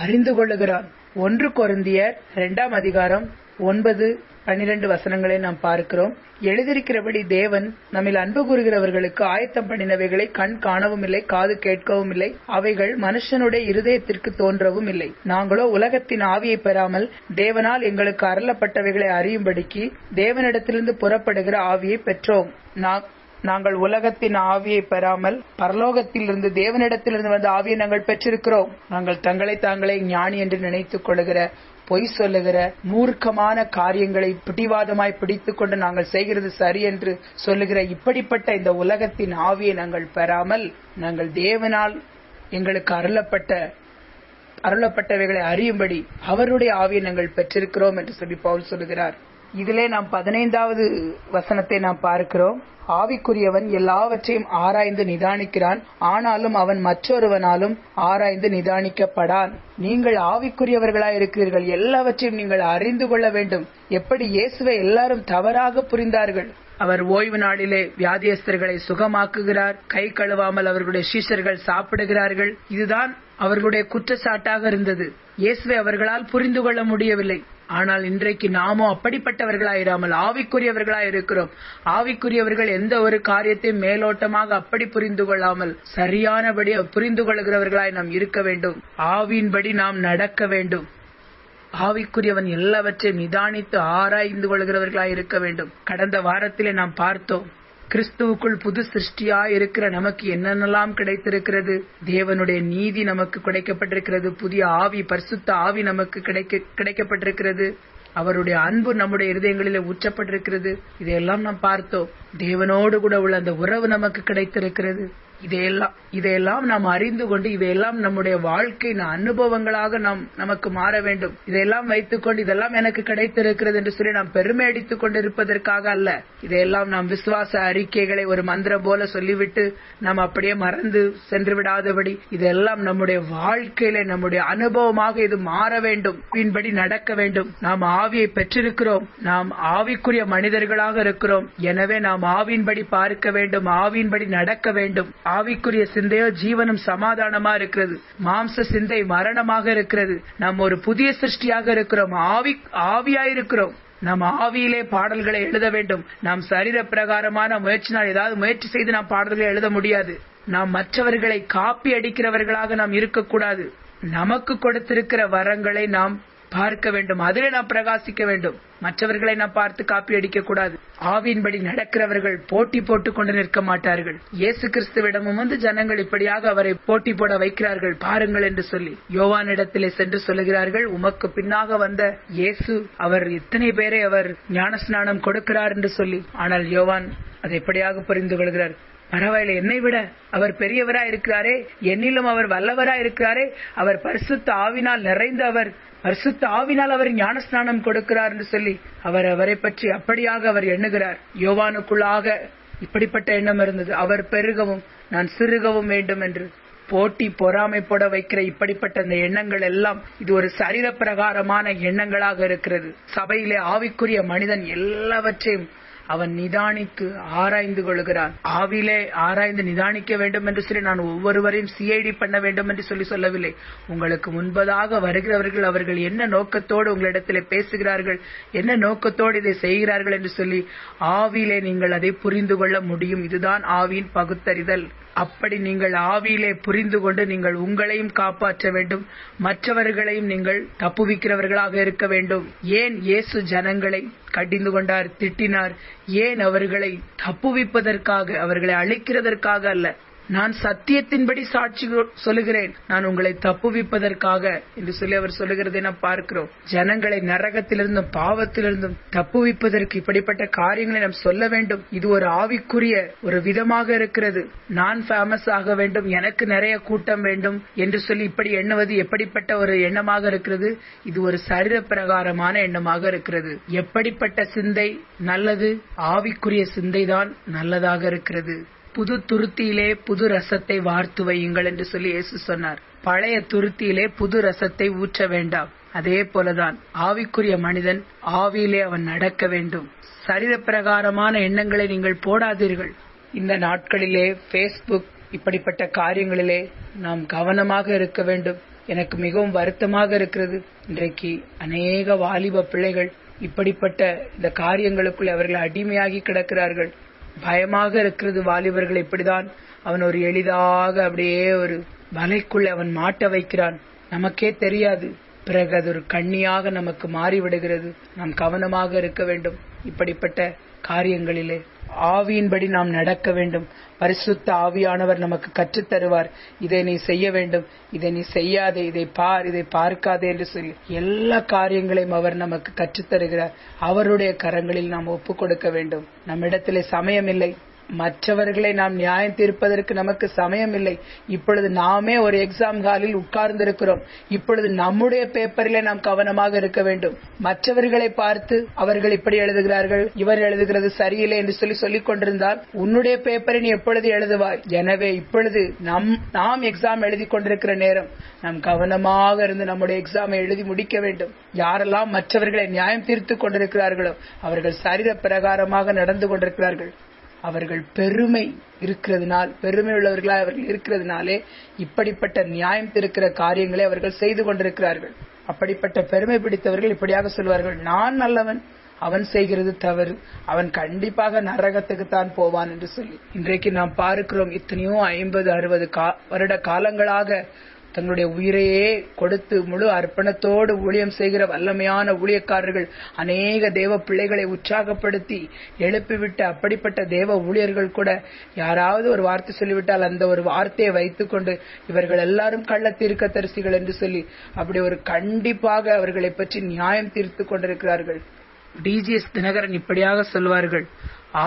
Speaker 1: அறிந்து கொள்ளுகிறான் ஒன்று கொருந்தியர் இரண்டாம் அதிகாரம் ஒன்பது பன்னிரண்டு வசனங்களை நாம் பார்க்கிறோம் எழுதியிருக்கிறபடி தேவன் நம்மில் அன்பு கூறுகிறவர்களுக்கு ஆயத்தம் பண்ணினவைகளை கண் காணவும் இல்லை காது கேட்கவும் இல்லை அவைகள் மனுஷனுடைய இருதயத்திற்கு தோன்றவும் இல்லை நாங்களோ உலகத்தின் ஆவியை பெறாமல் தேவனால் எங்களுக்கு அருளப்பட்டவைகளை அறியும்படிக்கு தேவனிடத்திலிருந்து புறப்படுகிற ஆவியை பெற்றோம் நாங்கள் உலகத்தின் ஆவியை பெறாமல் பரலோகத்திலிருந்து தேவனிடத்திலிருந்து வந்த ஆவியை நாங்கள் பெற்றிருக்கிறோம் நாங்கள் தங்களை தாங்களே ஞானி என்று நினைத்துக் கொள்ளுகிற பொய் சொல்லுகிற மூர்க்கமான காரியங்களை பிடிவாதமாய் கொண்டு நாங்கள் செய்கிறது சரி என்று சொல்லுகிற இப்படிப்பட்ட இந்த உலகத்தின் ஆவியை நாங்கள் பெறாமல் நாங்கள் தேவனால் எங்களுக்கு அருளப்பட்ட அருளப்பட்டவைகளை அறியும்படி அவருடைய ஆவியை நாங்கள் பெற்றிருக்கிறோம் என்று சொல்லி பவுல் சொல்லுகிறார் இதிலே நாம் பதினைந்தாவது வசனத்தை நாம் பார்க்கிறோம் ஆவிக்குரியவன் எல்லாவற்றையும் ஆராய்ந்து நிதானிக்கிறான் ஆனாலும் அவன் மற்றொருவனாலும் ஆராய்ந்து நிதானிக்கப்படான் நீங்கள் ஆவிக்குரியவர்களா இருக்கிறீர்கள் எல்லாவற்றையும் நீங்கள் அறிந்து கொள்ள வேண்டும் எப்படி இயேசுவை எல்லாரும் தவறாக புரிந்தார்கள் அவர் ஓய்வு நாளிலே வியாதியஸ்தர்களை சுகமாக்குகிறார் கை கழுவாமல் அவர்களுடைய சீசர்கள் சாப்பிடுகிறார்கள் இதுதான் அவர்களுடைய குற்றச்சாட்டாக இருந்தது இயேசுவை அவர்களால் புரிந்து கொள்ள முடியவில்லை ஆனால் இன்றைக்கு நாமும் அப்படிப்பட்டவர்களாயிராமல் ஆவிக்குரியவர்களாய் இருக்கிறோம் ஆவிக்குரியவர்கள் எந்த ஒரு காரியத்தையும் மேலோட்டமாக அப்படி புரிந்து கொள்ளாமல் சரியானபடி புரிந்து கொள்கிறவர்களாய் நாம் இருக்க வேண்டும் ஆவியின்படி நாம் நடக்க வேண்டும் ஆவிக்குரியவன் எல்லாவற்றையும் நிதானித்து ஆராய்ந்து கொள்கிறவர்களாய் இருக்க வேண்டும் கடந்த வாரத்திலே நாம் பார்த்தோம் கிறிஸ்துவுக்குள் புது சிருஷ்டியா இருக்கிற நமக்கு என்னென்னலாம் கிடைத்திருக்கிறது தேவனுடைய நீதி நமக்கு கிடைக்கப்பட்டிருக்கிறது புதிய ஆவி பரிசுத்த ஆவி நமக்கு கிடைக்க கிடைக்கப்பட்டிருக்கிறது அவருடைய அன்பு நம்முடைய இருதயங்களிலே உச்சப்பட்டிருக்கிறது இதையெல்லாம் நாம் பார்த்தோம் தேவனோடு கூட உள்ள அந்த உறவு நமக்கு கிடைத்திருக்கிறது இதையெல்லாம் இதையெல்லாம் நாம் அறிந்து கொண்டு இவையெல்லாம் நம்முடைய வாழ்க்கையின் அனுபவங்களாக நாம் நமக்கு மாற வேண்டும் இதையெல்லாம் வைத்துக்கொண்டு இதெல்லாம் எனக்கு கிடைத்திருக்கிறது என்று சொல்லி நாம் பெருமை அடித்துக் கொண்டிருப்பதற்காக அல்ல இதையெல்லாம் நாம் விசுவாச அறிக்கைகளை ஒரு மந்திரம் போல சொல்லிவிட்டு நாம் அப்படியே மறந்து சென்று விடாதபடி இதெல்லாம் நம்முடைய வாழ்க்கையில நம்முடைய அனுபவமாக இது மாற வேண்டும் பின்படி நடக்க வேண்டும் நாம் ஆவியை பெற்றிருக்கிறோம் நாம் ஆவிக்குரிய மனிதர்களாக இருக்கிறோம் எனவே நாம் ஆவியின்படி பார்க்க வேண்டும் ஆவியின்படி நடக்க வேண்டும் ஆவிக்குரிய சிந்தையோ ஜீவனும் சமாதானமா இருக்கிறது மாம்ச சிந்தை மரணமாக இருக்கிறது நம்ம ஒரு புதிய சிருஷ்டியாக இருக்கிறோம் ஆவி ஆவியாயிருக்கிறோம் நம் ஆவியிலே பாடல்களை எழுத வேண்டும் நாம் சரீர பிரகாரமான முயற்சினால் ஏதாவது முயற்சி செய்து நாம் பாடல்களை எழுத முடியாது நாம் மற்றவர்களை காப்பி அடிக்கிறவர்களாக நாம் இருக்கக்கூடாது நமக்கு கொடுத்திருக்கிற வரங்களை நாம் பார்க்க வேண்டும் அதிலே நாம் பிரகாசிக்க வேண்டும் மற்றவர்களை நாம் பார்த்து காப்பி அடிக்க கூடாது ஆவியின்படி நடக்கிறவர்கள் போட்டி போட்டுக் கொண்டு நிற்க மாட்டார்கள் இயேசு கிறிஸ்துவிடமும் வந்து ஜனங்கள் இப்படியாக அவரை போட்டி போட வைக்கிறார்கள் பாருங்கள் என்று சொல்லி யோவான் இடத்திலே சென்று சொல்லுகிறார்கள் உமக்கு பின்னாக வந்த இயேசு அவர் இத்தனை பேரை அவர் ஞானஸ்நானம் கொடுக்கிறார் என்று சொல்லி ஆனால் யோவான் அதை எப்படியாக புரிந்து கொள்கிறார் பரவாயில்ல என்னை விட அவர் பெரியவரா இருக்கிறாரே என்னிலும் அவர் வல்லவரா இருக்கிறாரே அவர் பரிசுத்த ஆவினால் நிறைந்த அவர் பரிசுத்த ஆவினால் அவர் ஞானஸ்நானம் கொடுக்கிறார் என்று சொல்லி அவர் அவரை பற்றி அப்படியாக அவர் எண்ணுகிறார் யோவானுக்குள்ளாக இப்படிப்பட்ட எண்ணம் இருந்தது அவர் பெருகவும் நான் சிறுகவும் வேண்டும் என்று போட்டி பொறாமை போட வைக்கிற இப்படிப்பட்ட இந்த எண்ணங்கள் எல்லாம் இது ஒரு சரீர பிரகாரமான எண்ணங்களாக இருக்கிறது சபையிலே ஆவிக்குரிய மனிதன் எல்லாவற்றையும் அவன் நிதானித்து ஆராய்ந்து கொள்கிறான் ஆவிலே ஆராய்ந்து நிதானிக்க வேண்டும் என்று சொல்லி நான் ஒவ்வொருவரையும் சிஐடி பண்ண வேண்டும் என்று சொல்லி சொல்லவில்லை உங்களுக்கு முன்பதாக வருகிறவர்கள் அவர்கள் என்ன நோக்கத்தோடு உங்களிடத்தில் பேசுகிறார்கள் என்ன நோக்கத்தோடு இதை செய்கிறார்கள் என்று சொல்லி ஆவிலே நீங்கள் அதை புரிந்து கொள்ள முடியும் இதுதான் ஆவியின் பகுத்தறிதல் அப்படி நீங்கள் ஆவியிலே புரிந்து கொண்டு நீங்கள் உங்களையும் காப்பாற்ற வேண்டும் மற்றவர்களையும் நீங்கள் தப்புவிக்கிறவர்களாக இருக்க வேண்டும் ஏன் இயேசு ஜனங்களை கடிந்து கொண்டார் திட்டினார் ஏன் அவர்களை தப்புவிப்பதற்காக அவர்களை அழிக்கிறதற்காக அல்ல நான் சத்தியத்தின்படி சாட்சி சொல்லுகிறேன் நான் உங்களை தப்புவிப்பதற்காக என்று சொல்லி அவர் சொல்லுகிறதை நான் பார்க்கிறோம் ஜனங்களை நரகத்திலிருந்தும் பாவத்திலிருந்தும் தப்புவிப்பதற்கு இப்படிப்பட்ட காரியங்களை நாம் சொல்ல வேண்டும் இது ஒரு ஆவிக்குரிய ஒரு விதமாக இருக்கிறது நான் ஃபேமஸ் ஆக வேண்டும் எனக்கு நிறைய கூட்டம் வேண்டும் என்று சொல்லி இப்படி எண்ணுவது எப்படிப்பட்ட ஒரு எண்ணமாக இருக்கிறது இது ஒரு சரீர பிரகாரமான எண்ணமாக இருக்கிறது எப்படிப்பட்ட சிந்தை நல்லது ஆவிக்குரிய சிந்தை தான் நல்லதாக இருக்கிறது புது துருத்தியிலே புது ரசத்தை வார்த்து வையுங்கள் என்று சொல்லி இயேசு சொன்னார் பழைய துருத்தியிலே புது ரசத்தை ஊற்ற வேண்டாம் அதே போலதான் ஆவிக்குரிய மனிதன் ஆவியிலே அவன் நடக்க வேண்டும் சரித பிரகாரமான எண்ணங்களை நீங்கள் போடாதீர்கள் இந்த நாட்களிலே பேஸ்புக் இப்படிப்பட்ட காரியங்களிலே நாம் கவனமாக இருக்க வேண்டும் எனக்கு மிகவும் வருத்தமாக இருக்கிறது இன்றைக்கு அநேக வாலிப பிள்ளைகள் இப்படிப்பட்ட இந்த காரியங்களுக்குள் அவர்கள் அடிமையாகி கிடக்கிறார்கள் பயமாக இருக்கிறது வாலிபர்கள் எப்படிதான் அவன் ஒரு எளிதாக அப்படியே ஒரு வலைக்குள்ள அவன் மாட்ட வைக்கிறான் நமக்கே தெரியாது பிறகு அது ஒரு கண்ணியாக நமக்கு மாறிவிடுகிறது நாம் கவனமாக இருக்க வேண்டும் இப்படிப்பட்ட காரியங்களிலே ஆவியின்படி நாம் நடக்க வேண்டும் பரிசுத்த ஆவியானவர் நமக்கு கற்றுத் தருவார் இதை நீ செய்ய வேண்டும் இதை நீ செய்யாதே இதை பார் இதை பார்க்காதே என்று சொல்லி எல்லா காரியங்களையும் அவர் நமக்கு கற்றுத்தருகிறார் அவருடைய கரங்களில் நாம் ஒப்புக் கொடுக்க வேண்டும் நம்மிடத்திலே சமயம் இல்லை மற்றவர்களை நாம் நியாயம் தீர்ப்பதற்கு நமக்கு சமயம் இல்லை இப்பொழுது நாமே ஒரு எக்ஸாம் ஹாலில் உட்கார்ந்திருக்கிறோம் இப்பொழுது நம்முடைய பேப்பரிலே நாம் கவனமாக இருக்க வேண்டும் மற்றவர்களை பார்த்து அவர்கள் இப்படி எழுதுகிறார்கள் இவர் எழுதுகிறது சரியில்லை என்று சொல்லி சொல்லிக் கொண்டிருந்தால் உன்னுடைய பேப்பரை நீ எப்பொழுது எழுதுவாய் எனவே இப்பொழுது நம் நாம் எக்ஸாம் எழுதி கொண்டிருக்கிற நேரம் நாம் கவனமாக இருந்து நம்முடைய எக்ஸாமை எழுதி முடிக்க வேண்டும் யாரெல்லாம் மற்றவர்களை நியாயம் தீர்த்து கொண்டிருக்கிறார்களோ அவர்கள் சரீர பிரகாரமாக நடந்து கொண்டிருக்கிறார்கள் அவர்கள் பெருமை இருக்கிறதுனால் பெருமை உள்ளவர்களாக அவர்கள் இருக்கிறதுனாலே இப்படிப்பட்ட நியாயம் இருக்கிற காரியங்களை அவர்கள் செய்து கொண்டிருக்கிறார்கள் அப்படிப்பட்ட பெருமை பிடித்தவர்கள் இப்படியாக சொல்வார்கள் நான் நல்லவன் அவன் செய்கிறது தவறு அவன் கண்டிப்பாக நரகத்துக்கு தான் போவான் என்று சொல்லி இன்றைக்கு நாம் பார்க்கிறோம் இத்தனையோ ஐம்பது அறுபது வருட காலங்களாக தன்னுடைய உயிரையே கொடுத்து முழு அர்ப்பணத்தோடு ஊழியம் செய்கிற வல்லமையான ஊழியக்காரர்கள் அநேக தேவ பிள்ளைகளை உற்சாகப்படுத்தி எழுப்பிவிட்ட அப்படிப்பட்ட தேவ ஊழியர்கள் கூட யாராவது ஒரு வார்த்தை சொல்லிவிட்டால் அந்த ஒரு வார்த்தையை வைத்துக்கொண்டு இவர்கள் எல்லாரும் கள்ள தீர்க்க தரிசிகள் என்று சொல்லி அப்படி ஒரு கண்டிப்பாக அவர்களை பற்றி நியாயம் தீர்த்துக் கொண்டிருக்கிறார்கள் டிஜிஎஸ் தினகரன் இப்படியாக சொல்வார்கள்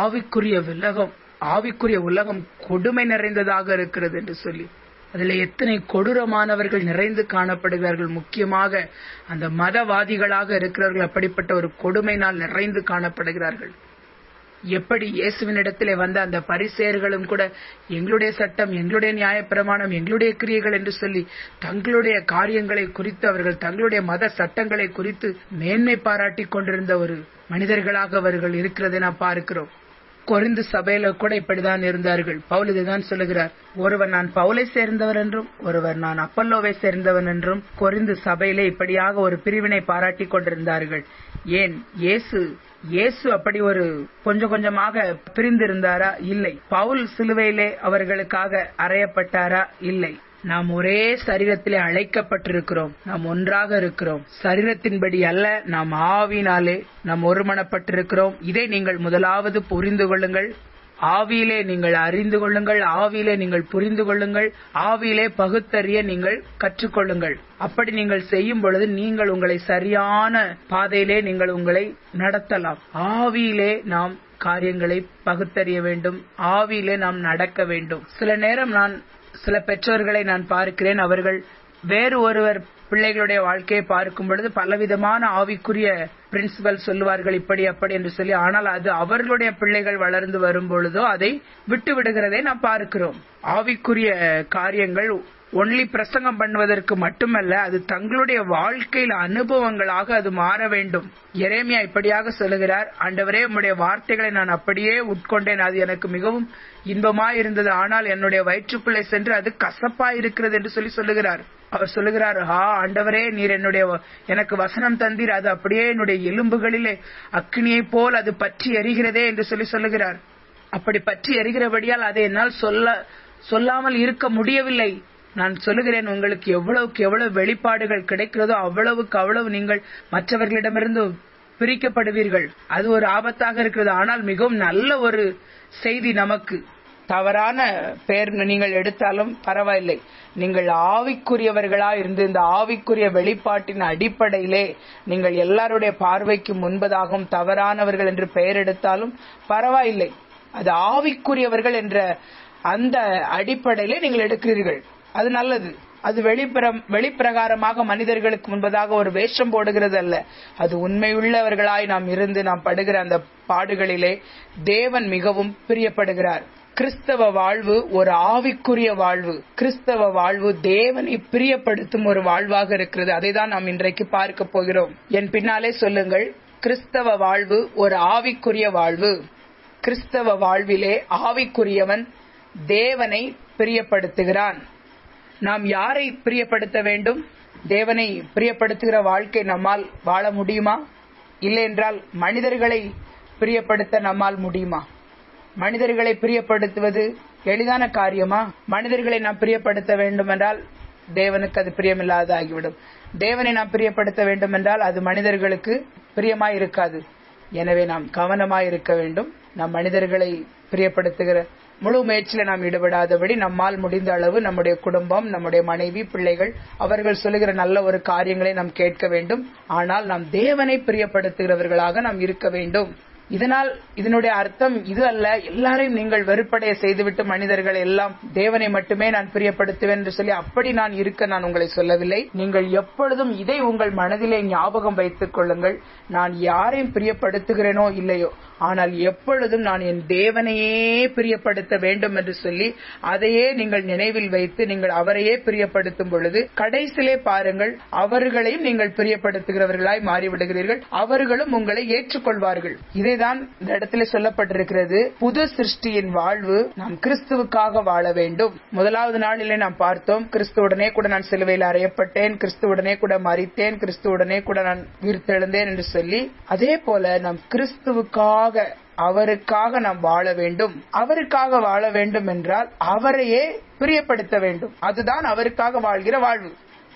Speaker 1: ஆவிக்குரிய உலகம் ஆவிக்குரிய உலகம் கொடுமை நிறைந்ததாக இருக்கிறது என்று சொல்லி அதில் எத்தனை கொடூரமானவர்கள் நிறைந்து காணப்படுகிறார்கள் முக்கியமாக அந்த மதவாதிகளாக இருக்கிறவர்கள் அப்படிப்பட்ட ஒரு கொடுமைனால் நிறைந்து காணப்படுகிறார்கள் எப்படி இயேசுவினிடத்திலே வந்த அந்த பரிசெயர்களும் கூட எங்களுடைய சட்டம் எங்களுடைய நியாயப்பிரமாணம் எங்களுடைய கிரியைகள் என்று சொல்லி தங்களுடைய காரியங்களை குறித்து அவர்கள் தங்களுடைய மத சட்டங்களை குறித்து மேன்மை பாராட்டி கொண்டிருந்த ஒரு மனிதர்களாக அவர்கள் இருக்கிறதை நாம் பார்க்கிறோம் கொரிந்து சபையில கூட இப்படிதான் இருந்தார்கள் பவுல் இதுதான் சொல்லுகிறார் ஒருவர் நான் பவுலை சேர்ந்தவர் என்றும் ஒருவர் நான் அப்பல்லோவை சேர்ந்தவன் என்றும் கொரிந்து சபையிலே இப்படியாக ஒரு பிரிவினை பாராட்டி கொண்டிருந்தார்கள் ஏன் இயேசு இயேசு அப்படி ஒரு கொஞ்சம் கொஞ்சமாக பிரிந்திருந்தாரா இல்லை பவுல் சிலுவையிலே அவர்களுக்காக அறையப்பட்டாரா இல்லை நாம் ஒரே சரீரத்திலே அழைக்கப்பட்டிருக்கிறோம் நாம் ஒன்றாக இருக்கிறோம் சரீரத்தின்படி அல்ல நாம் ஆவினாலே நாம் ஒருமனப்பட்டிருக்கிறோம் இதை நீங்கள் முதலாவது புரிந்து கொள்ளுங்கள் ஆவியிலே நீங்கள் அறிந்து கொள்ளுங்கள் ஆவியிலே நீங்கள் புரிந்து கொள்ளுங்கள் ஆவியிலே பகுத்தறிய நீங்கள் கற்றுக்கொள்ளுங்கள் அப்படி நீங்கள் செய்யும் பொழுது நீங்கள் உங்களை சரியான பாதையிலே நீங்கள் உங்களை நடத்தலாம் ஆவியிலே நாம் காரியங்களை பகுத்தறிய வேண்டும் ஆவியிலே நாம் நடக்க வேண்டும் சில நேரம் நான் சில பெற்றோர்களை நான் பார்க்கிறேன் அவர்கள் வேறு ஒருவர் பிள்ளைகளுடைய வாழ்க்கையை பார்க்கும் பொழுது பலவிதமான ஆவிக்குரிய பிரின்சிபல் சொல்லுவார்கள் இப்படி அப்படி என்று சொல்லி ஆனால் அது அவர்களுடைய பிள்ளைகள் வளர்ந்து வரும் பொழுதோ அதை விட்டு விடுகிறதை நாம் பார்க்கிறோம் ஆவிக்குரிய காரியங்கள் ஒன்லி பிரசங்கம் பண்ணுவதற்கு மட்டுமல்ல அது தங்களுடைய வாழ்க்கையில் அனுபவங்களாக அது மாற வேண்டும் எரேமியா இப்படியாக சொல்லுகிறார் ஆண்டவரே உம்முடைய வார்த்தைகளை நான் அப்படியே உட்கொண்டேன் அது எனக்கு மிகவும் இன்பமா இருந்தது ஆனால் என்னுடைய வயிற்றுக்குள்ளே சென்று அது கசப்பா இருக்கிறது என்று சொல்லி சொல்லுகிறார் அவர் சொல்லுகிறார் ஹா ஆண்டவரே நீர் என்னுடைய எனக்கு வசனம் தந்தீர் அது அப்படியே என்னுடைய எலும்புகளிலே அக்னியைப் போல் அது பற்றி எறிகிறதே என்று சொல்லி சொல்லுகிறார் அப்படி பற்றி எறிகிறபடியால் அதை என்னால் சொல்ல சொல்லாமல் இருக்க முடியவில்லை நான் சொல்லுகிறேன் உங்களுக்கு எவ்வளவுக்கு எவ்வளவு வெளிப்பாடுகள் கிடைக்கிறதோ அவ்வளவுக்கு அவ்வளவு நீங்கள் மற்றவர்களிடமிருந்து பிரிக்கப்படுவீர்கள் அது ஒரு ஆபத்தாக இருக்கிறது ஆனால் மிகவும் நல்ல ஒரு செய்தி நமக்கு தவறான பெயர் நீங்கள் எடுத்தாலும் பரவாயில்லை நீங்கள் ஆவிக்குரியவர்களா இருந்து இந்த ஆவிக்குரிய வெளிப்பாட்டின் அடிப்படையிலே நீங்கள் எல்லாருடைய பார்வைக்கு முன்பதாகவும் தவறானவர்கள் என்று பெயர் எடுத்தாலும் பரவாயில்லை அது ஆவிக்குரியவர்கள் என்ற அந்த அடிப்படையிலே நீங்கள் எடுக்கிறீர்கள் அது நல்லது அது வெளிப்புறம் வெளிப்பிரகாரமாக மனிதர்களுக்கு முன்பதாக ஒரு வேஷம் போடுகிறது அல்ல அது உண்மையுள்ளவர்களாய் நாம் இருந்து நாம் படுகிற அந்த பாடுகளிலே தேவன் மிகவும் பிரியப்படுகிறார் கிறிஸ்தவ வாழ்வு ஒரு ஆவிக்குரிய வாழ்வு கிறிஸ்தவ வாழ்வு தேவனை பிரியப்படுத்தும் ஒரு வாழ்வாக இருக்கிறது அதை தான் நாம் இன்றைக்கு பார்க்க போகிறோம் என் பின்னாலே சொல்லுங்கள் கிறிஸ்தவ வாழ்வு ஒரு ஆவிக்குரிய வாழ்வு கிறிஸ்தவ வாழ்விலே ஆவிக்குரியவன் தேவனை பிரியப்படுத்துகிறான் நாம் யாரை பிரியப்படுத்த வேண்டும் தேவனை பிரியப்படுத்துகிற வாழ்க்கை நம்மால் வாழ முடியுமா இல்லையென்றால் மனிதர்களை பிரியப்படுத்த நம்மால் முடியுமா மனிதர்களை பிரியப்படுத்துவது எளிதான காரியமா மனிதர்களை நாம் பிரியப்படுத்த வேண்டும் என்றால் தேவனுக்கு அது பிரியமில்லாத ஆகிவிடும் தேவனை நாம் பிரியப்படுத்த வேண்டும் என்றால் அது மனிதர்களுக்கு பிரியமாய் இருக்காது எனவே நாம் கவனமாய் இருக்க வேண்டும் நாம் மனிதர்களை பிரியப்படுத்துகிற முழு முயற்சியில நாம் ஈடுபடாதபடி நம்மால் முடிந்த அளவு நம்முடைய குடும்பம் நம்முடைய மனைவி பிள்ளைகள் அவர்கள் சொல்லுகிற நல்ல ஒரு காரியங்களை நாம் கேட்க வேண்டும் ஆனால் நாம் தேவனை பிரியப்படுத்துகிறவர்களாக நாம் இருக்க வேண்டும் இதனால் இதனுடைய அர்த்தம் இது அல்ல எல்லாரையும் நீங்கள் வெறுப்படைய செய்துவிட்டு மனிதர்கள் எல்லாம் தேவனை மட்டுமே நான் பிரியப்படுத்துவேன் என்று சொல்லி அப்படி நான் இருக்க நான் உங்களை சொல்லவில்லை நீங்கள் எப்பொழுதும் இதை உங்கள் மனதிலே ஞாபகம் வைத்துக் கொள்ளுங்கள் நான் யாரையும் பிரியப்படுத்துகிறேனோ இல்லையோ ஆனால் எப்பொழுதும் நான் என் தேவனையே பிரியப்படுத்த வேண்டும் என்று சொல்லி அதையே நீங்கள் நினைவில் வைத்து நீங்கள் அவரையே பிரியப்படுத்தும் பொழுது கடைசிலே பாருங்கள் அவர்களையும் நீங்கள் பிரியப்படுத்துகிறவர்களாய் மாறிவிடுகிறீர்கள் அவர்களும் உங்களை ஏற்றுக்கொள்வார்கள் இதை எனவேதான் இந்த இடத்துல சொல்லப்பட்டிருக்கிறது புது சிருஷ்டியின் வாழ்வு நாம் கிறிஸ்துவுக்காக வாழ வேண்டும் முதலாவது நாளிலே நாம் பார்த்தோம் கிறிஸ்துவுடனே கூட நான் சிலுவையில் அறையப்பட்டேன் கிறிஸ்துவுடனே கூட மறித்தேன் கிறிஸ்துவுடனே கூட நான் உயிர்த்தெழுந்தேன் என்று சொல்லி அதே போல நாம் கிறிஸ்துவுக்காக அவருக்காக நாம் வாழ வேண்டும் அவருக்காக வாழ வேண்டும் என்றால் அவரையே பிரியப்படுத்த வேண்டும் அதுதான் அவருக்காக வாழ்கிற வாழ்வு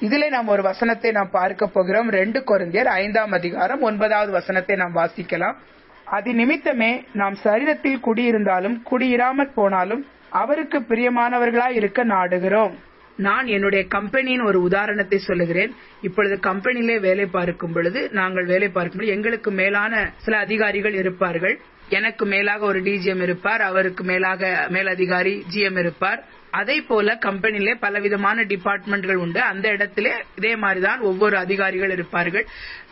Speaker 1: இதிலே நாம் ஒரு வசனத்தை நாம் பார்க்க போகிறோம் ரெண்டு குருந்தியர் ஐந்தாம் அதிகாரம் ஒன்பதாவது வசனத்தை நாம் வாசிக்கலாம் அது நிமித்தமே நாம் சரீரத்தில் குடியிருந்தாலும் குடியிராமற் போனாலும் அவருக்கு பிரியமானவர்களாய் இருக்க நாடுகிறோம் நான் என்னுடைய கம்பெனியின் ஒரு உதாரணத்தை சொல்லுகிறேன் இப்பொழுது கம்பெனியிலே வேலை பார்க்கும் பொழுது நாங்கள் வேலை பார்க்கும் பொழுது எங்களுக்கு மேலான சில அதிகாரிகள் இருப்பார்கள் எனக்கு மேலாக ஒரு டிஜிஎம் இருப்பார் அவருக்கு மேலாக மேலதிகாரி ஜிஎம் இருப்பார் அதே போல பல பலவிதமான டிபார்ட்மெண்ட்கள் உண்டு அந்த இடத்துல இதே மாதிரிதான் ஒவ்வொரு அதிகாரிகள் இருப்பார்கள்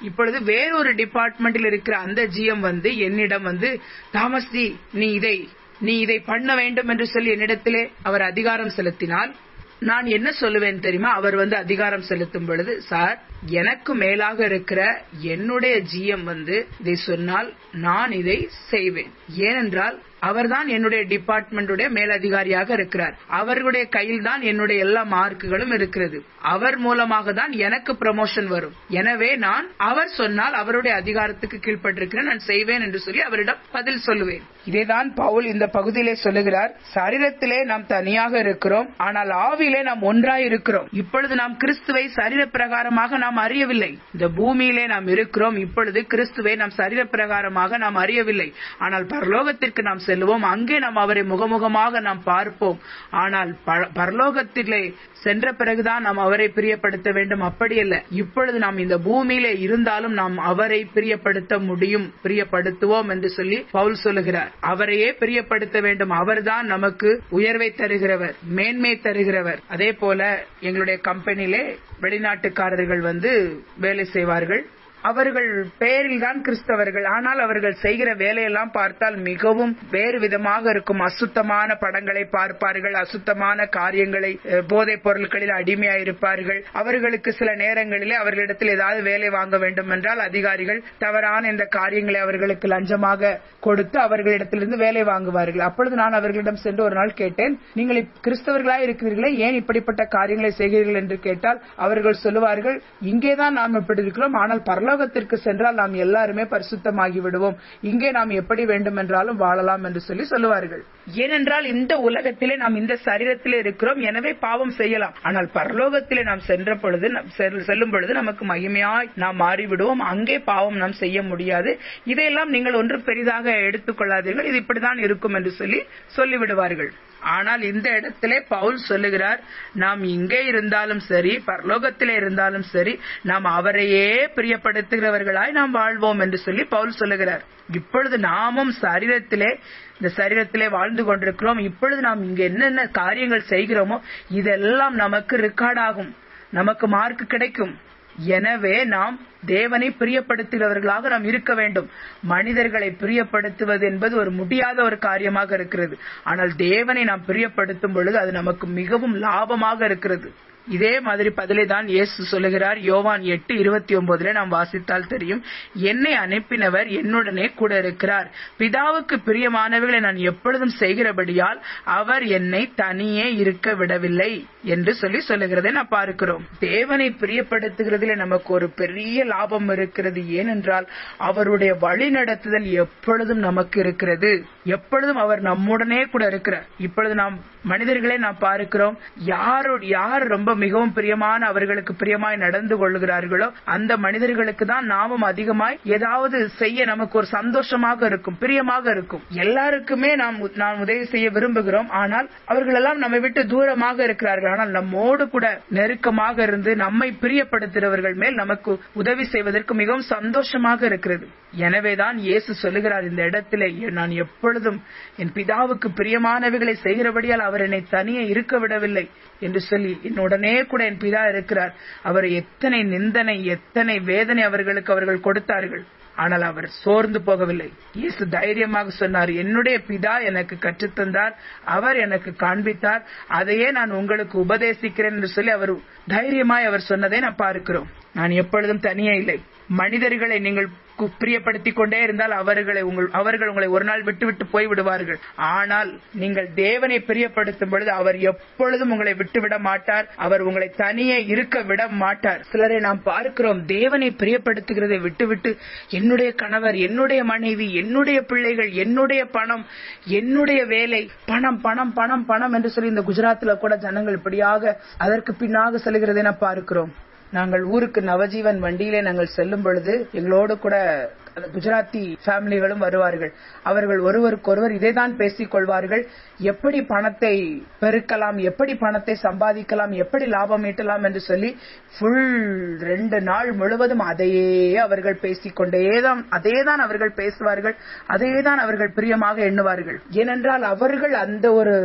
Speaker 1: இப்பொழுது வேறொரு டிபார்ட்மெண்ட்டில் இருக்கிற அந்த ஜிஎம் வந்து என்னிடம் வந்து தாமஸ்தி நீ இதை நீ இதை பண்ண வேண்டும் என்று சொல்லி என்னிடத்திலே அவர் அதிகாரம் செலுத்தினால் நான் என்ன சொல்லுவேன் தெரியுமா அவர் வந்து அதிகாரம் செலுத்தும் பொழுது சார் எனக்கு மேலாக இருக்கிற என்னுடைய ஜிஎம் வந்து இதை சொன்னால் நான் இதை செய்வேன் ஏனென்றால் அவர்தான் என்னுடைய டிபார்ட்மெண்ட் மேலதிகாரியாக இருக்கிறார் அவருடைய கையில் தான் என்னுடைய எல்லா மார்க்குகளும் இருக்கிறது அவர் மூலமாக தான் எனக்கு ப்ரமோஷன் வரும் எனவே நான் அவர் சொன்னால் அவருடைய அதிகாரத்துக்கு கீழ்பட்டிருக்கிறேன் நான் செய்வேன் என்று சொல்லி அவரிடம் பதில் சொல்லுவேன் இதேதான் பவுல் இந்த பகுதியிலே சொல்லுகிறார் சரீரத்திலே நாம் தனியாக இருக்கிறோம் ஆனால் ஆவியிலே நாம் ஒன்றாய் இருக்கிறோம் இப்பொழுது நாம் கிறிஸ்துவை சரீர பிரகாரமாக நாம் அறியவில்லை இந்த பூமியிலே நாம் இருக்கிறோம் இப்பொழுது கிறிஸ்துவை நாம் சரீர பிரகாரமாக நாம் அறியவில்லை ஆனால் பரலோகத்திற்கு நாம் செல்லுவோம் அங்கே நாம் அவரை முகமுகமாக நாம் பார்ப்போம் ஆனால் பரலோகத்திலே சென்ற பிறகுதான் நாம் அவரை பிரியப்படுத்த வேண்டும் அப்படியல்ல இப்பொழுது நாம் இந்த பூமியிலே இருந்தாலும் நாம் அவரை பிரியப்படுத்த முடியும் பிரியப்படுத்துவோம் என்று சொல்லி பவுல் சொல்லுகிறார் அவரையே பிரியப்படுத்த வேண்டும் அவர்தான் நமக்கு உயர்வை தருகிறவர் மேன்மை தருகிறவர் அதே போல எங்களுடைய கம்பெனியிலே வெளிநாட்டுக்காரர்கள் வந்து வேலை செய்வார்கள் அவர்கள் பெயரில் தான் கிறிஸ்தவர்கள் ஆனால் அவர்கள் செய்கிற வேலையெல்லாம் பார்த்தால் மிகவும் வேறு விதமாக இருக்கும் அசுத்தமான படங்களை பார்ப்பார்கள் அசுத்தமான காரியங்களை போதைப் பொருட்களில் அடிமையாயிருப்பார்கள் அவர்களுக்கு சில நேரங்களிலே அவர்களிடத்தில் ஏதாவது வேலை வாங்க வேண்டும் என்றால் அதிகாரிகள் தவறான இந்த காரியங்களை அவர்களுக்கு லஞ்சமாக கொடுத்து அவர்களிடத்திலிருந்து வேலை வாங்குவார்கள் அப்பொழுது நான் அவர்களிடம் சென்று ஒரு நாள் கேட்டேன் நீங்கள் கிறிஸ்தவர்களாக இருக்கிறீர்களே ஏன் இப்படிப்பட்ட காரியங்களை செய்கிறீர்கள் என்று கேட்டால் அவர்கள் சொல்லுவார்கள் இங்கேதான் நாம் இப்படி இருக்கிறோம் ஆனால் பரல பரலோகத்திற்கு சென்றால் நாம் எல்லாருமே பரிசுத்தமாகி விடுவோம் இங்கே நாம் எப்படி வேண்டுமென்றாலும் வாழலாம் என்று சொல்லி சொல்லுவார்கள் ஏனென்றால் இந்த உலகத்திலே நாம் இந்த சரீரத்திலே இருக்கிறோம் எனவே பாவம் செய்யலாம் ஆனால் பரலோகத்திலே நாம் சென்ற பொழுது செல்லும் பொழுது நமக்கு மகிமையாய் நாம் மாறிவிடுவோம் அங்கே பாவம் நாம் செய்ய முடியாது இதையெல்லாம் நீங்கள் ஒன்று பெரிதாக எடுத்துக் கொள்ளாதீர்கள் இது இப்படிதான் இருக்கும் என்று சொல்லி சொல்லிவிடுவார்கள் ஆனால் இந்த இடத்திலே பவுல் சொல்லுகிறார் நாம் இங்கே இருந்தாலும் சரி பரலோகத்திலே இருந்தாலும் சரி நாம் அவரையே பிரியப்படுத்துகிறவர்களாய் நாம் வாழ்வோம் என்று சொல்லி பவுல் சொல்லுகிறார் இப்பொழுது நாமும் சரீரத்திலே இந்த சரீரத்திலே வாழ்ந்து கொண்டிருக்கிறோம் இப்பொழுது நாம் இங்க என்னென்ன காரியங்கள் செய்கிறோமோ இதெல்லாம் நமக்கு ரெக்கார்டாகும் நமக்கு மார்க் கிடைக்கும் எனவே நாம் தேவனை பிரியப்படுத்துகிறவர்களாக நாம் இருக்க வேண்டும் மனிதர்களை பிரியப்படுத்துவது என்பது ஒரு முடியாத ஒரு காரியமாக இருக்கிறது ஆனால் தேவனை நாம் பிரியப்படுத்தும் பொழுது அது நமக்கு மிகவும் லாபமாக இருக்கிறது இதே மாதிரி பதிலை தான் இயேசு சொல்லுகிறார் யோவான் எட்டு இருபத்தி ஒன்பதுல நாம் வாசித்தால் தெரியும் என்னை அனுப்பினவர் என்னுடனே கூட இருக்கிறார் பிதாவுக்கு பிரியமானவர்களை நான் எப்பொழுதும் செய்கிறபடியால் அவர் என்னை தனியே இருக்க விடவில்லை என்று சொல்லி சொல்லுகிறதை நாம் பார்க்கிறோம் தேவனை பிரியப்படுத்துகிறதுல நமக்கு ஒரு பெரிய லாபம் இருக்கிறது ஏனென்றால் அவருடைய வழி நடத்துதல் எப்பொழுதும் நமக்கு இருக்கிறது எப்பொழுதும் அவர் நம்முடனே கூட இருக்கிறார் இப்பொழுது நாம் மனிதர்களே நாம் பார்க்கிறோம் யாரோ யார் ரொம்ப மிகவும் பிரியமான அவர்களுக்கு பிரியமாய் நடந்து கொள்கிறார்களோ அந்த மனிதர்களுக்கு தான் நாமும் அதிகமாய் ஏதாவது செய்ய நமக்கு ஒரு சந்தோஷமாக இருக்கும் பிரியமாக இருக்கும் எல்லாருக்குமே நாம் நாம் உதவி செய்ய விரும்புகிறோம் ஆனால் அவர்கள் எல்லாம் நம்மை விட்டு தூரமாக இருக்கிறார்கள் ஆனால் நம்மோடு கூட நெருக்கமாக இருந்து நம்மை பிரியப்படுத்துகிறவர்கள் மேல் நமக்கு உதவி செய்வதற்கு மிகவும் சந்தோஷமாக இருக்கிறது எனவேதான் இயேசு சொல்லுகிறார் இந்த இடத்திலே நான் எப்பொழுதும் என் பிதாவுக்கு பிரியமானவைகளை செய்கிறபடியால் அவர் என்னை தனியே இருக்க விடவில்லை என்று சொல்லி என்னுடனே கூட என் பிதா இருக்கிறார் அவர் எத்தனை நிந்தனை எத்தனை வேதனை அவர்களுக்கு அவர்கள் கொடுத்தார்கள் ஆனால் அவர் சோர்ந்து போகவில்லை இயேசு தைரியமாக சொன்னார் என்னுடைய பிதா எனக்கு கற்றுத்தந்தார் அவர் எனக்கு காண்பித்தார் அதையே நான் உங்களுக்கு உபதேசிக்கிறேன் என்று சொல்லி அவர் தைரியமாய் அவர் சொன்னதை நான் பார்க்கிறோம் நான் எப்பொழுதும் தனியே இல்லை மனிதர்களை நீங்கள் பிரியப்படுத்திக் கொண்டே இருந்தால் அவர்களை உங்கள் அவர்கள் உங்களை ஒரு நாள் விட்டுவிட்டு போய் விடுவார்கள் ஆனால் நீங்கள் தேவனை பிரியப்படுத்தும் பொழுது அவர் எப்பொழுதும் உங்களை விட்டுவிட மாட்டார் அவர் உங்களை தனியே இருக்க விட மாட்டார் சிலரை நாம் பார்க்கிறோம் தேவனை பிரியப்படுத்துகிறதை விட்டுவிட்டு என்னுடைய கணவர் என்னுடைய மனைவி என்னுடைய பிள்ளைகள் என்னுடைய பணம் என்னுடைய வேலை பணம் பணம் பணம் பணம் என்று சொல்லி இந்த குஜராத்தில் கூட ஜனங்கள் இப்படியாக அதற்கு பின்னாக செல்கிறது என பார்க்கிறோம் நாங்கள் ஊருக்கு நவஜீவன் வண்டியிலே நாங்கள் செல்லும் பொழுது எங்களோடு கூட குஜராத்தி ஃபேமிலிகளும் வருவார்கள் அவர்கள் ஒருவருக்கொருவர் இதைதான் பேசிக் கொள்வார்கள் எப்படி பணத்தை பெருக்கலாம் எப்படி பணத்தை சம்பாதிக்கலாம் எப்படி லாபம் ஈட்டலாம் என்று சொல்லி ஃபுல் ரெண்டு நாள் முழுவதும் அதையே அவர்கள் பேசிக் கொண்டேதான் அதேதான் அவர்கள் பேசுவார்கள் அதே அவர்கள் பிரியமாக எண்ணுவார்கள் ஏனென்றால் அவர்கள் அந்த ஒரு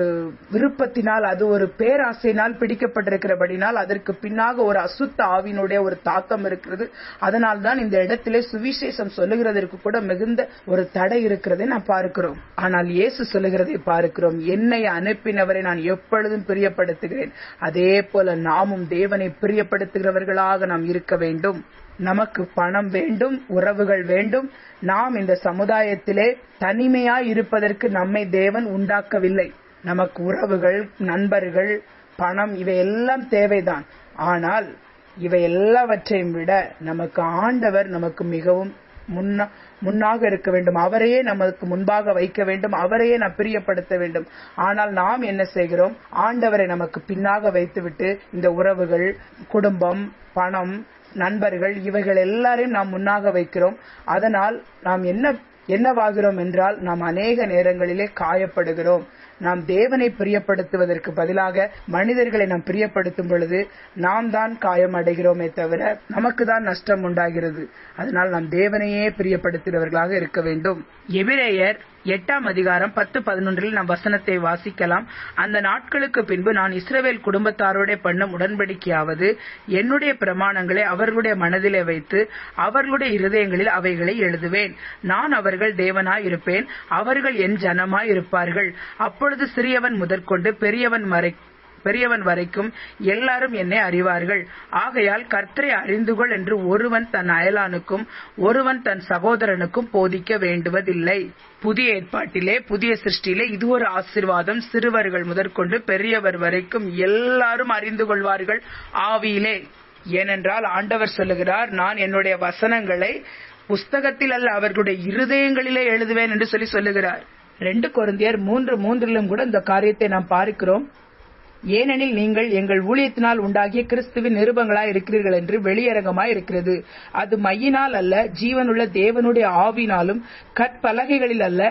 Speaker 1: விருப்பத்தினால் அது ஒரு பேராசையினால் பிடிக்கப்பட்டிருக்கிறபடினால் அதற்கு பின்னாக ஒரு அசுத்த ஆவினுடைய ஒரு தாக்கம் இருக்கிறது அதனால்தான் இந்த இடத்திலே சுவிசேஷம் சொல்ல சொல்லுகிறதற்கு கூட மிகுந்த ஒரு தடை இருக்கிறதை நான் பார்க்கிறோம் ஆனால் இயேசு சொல்லுகிறதை பார்க்கிறோம் என்னை அனுப்பினவரை நான் எப்பொழுதும் பிரியப்படுத்துகிறேன் அதே போல நாமும் தேவனை பிரியப்படுத்துகிறவர்களாக நாம் இருக்க வேண்டும் நமக்கு பணம் வேண்டும் உறவுகள் வேண்டும் நாம் இந்த சமுதாயத்திலே தனிமையாய் இருப்பதற்கு நம்மை தேவன் உண்டாக்கவில்லை நமக்கு உறவுகள் நண்பர்கள் பணம் இவையெல்லாம் தேவைதான் ஆனால் இவை எல்லாவற்றையும் விட நமக்கு ஆண்டவர் நமக்கு மிகவும் முன்னாக இருக்க வேண்டும் அவரையே நமக்கு முன்பாக வைக்க வேண்டும் அவரையே நாம் பிரியப்படுத்த வேண்டும் ஆனால் நாம் என்ன செய்கிறோம் ஆண்டவரை நமக்கு பின்னாக வைத்துவிட்டு இந்த உறவுகள் குடும்பம் பணம் நண்பர்கள் இவைகள் எல்லாரையும் நாம் முன்னாக வைக்கிறோம் அதனால் நாம் என்ன என்னவாகிறோம் என்றால் நாம் அநேக நேரங்களிலே காயப்படுகிறோம் நாம் தேவனை பிரியப்படுத்துவதற்கு பதிலாக மனிதர்களை நாம் பிரியப்படுத்தும் பொழுது நாம் தான் காயம் அடைகிறோமே தவிர நமக்கு தான் நஷ்டம் உண்டாகிறது அதனால் நாம் தேவனையே பிரியப்படுத்தினவர்களாக இருக்க வேண்டும் எபிரேயர் எட்டாம் அதிகாரம் பத்து பதினொன்றில் நாம் வசனத்தை வாசிக்கலாம் அந்த நாட்களுக்கு பின்பு நான் இஸ்ரவேல் குடும்பத்தாரோட பண்ணும் உடன்படிக்கையாவது என்னுடைய பிரமாணங்களை அவர்களுடைய மனதிலே வைத்து அவர்களுடைய இருதயங்களில் அவைகளை எழுதுவேன் நான் அவர்கள் தேவனாய் இருப்பேன் அவர்கள் என் ஜனமாய் இருப்பார்கள் அப்பொழுது சிறியவன் முதற்கொண்டு பெரியவன் மறை பெரியவன் வரைக்கும் எல்லாரும் என்னை அறிவார்கள் ஆகையால் கர்த்தரை அறிந்து கொள் என்று ஒருவன் தன் அயலானுக்கும் ஒருவன் தன் சகோதரனுக்கும் போதிக்க வேண்டுவதில்லை புதிய ஏற்பாட்டிலே புதிய சிருஷ்டியிலே இது ஒரு ஆசிர்வாதம் சிறுவர்கள் முதற்கொண்டு பெரியவர் வரைக்கும் எல்லாரும் அறிந்து கொள்வார்கள் ஆவியிலே ஏனென்றால் ஆண்டவர் சொல்லுகிறார் நான் என்னுடைய வசனங்களை புஸ்தகத்தில் அல்ல அவர்களுடைய இருதயங்களிலே எழுதுவேன் என்று சொல்லி சொல்லுகிறார் ரெண்டு குழந்தையர் மூன்று மூன்றிலும் கூட இந்த காரியத்தை நாம் பார்க்கிறோம் ஏனெனில் நீங்கள் எங்கள் ஊழியத்தினால் உண்டாகிய கிறிஸ்துவின் நிருபங்களாய் இருக்கிறீர்கள் என்று வெளியரங்கமாய் இருக்கிறது அது மையினால் அல்ல ஜீவனுள்ள தேவனுடைய ஆவினாலும் கற்பலகைகளில் அல்ல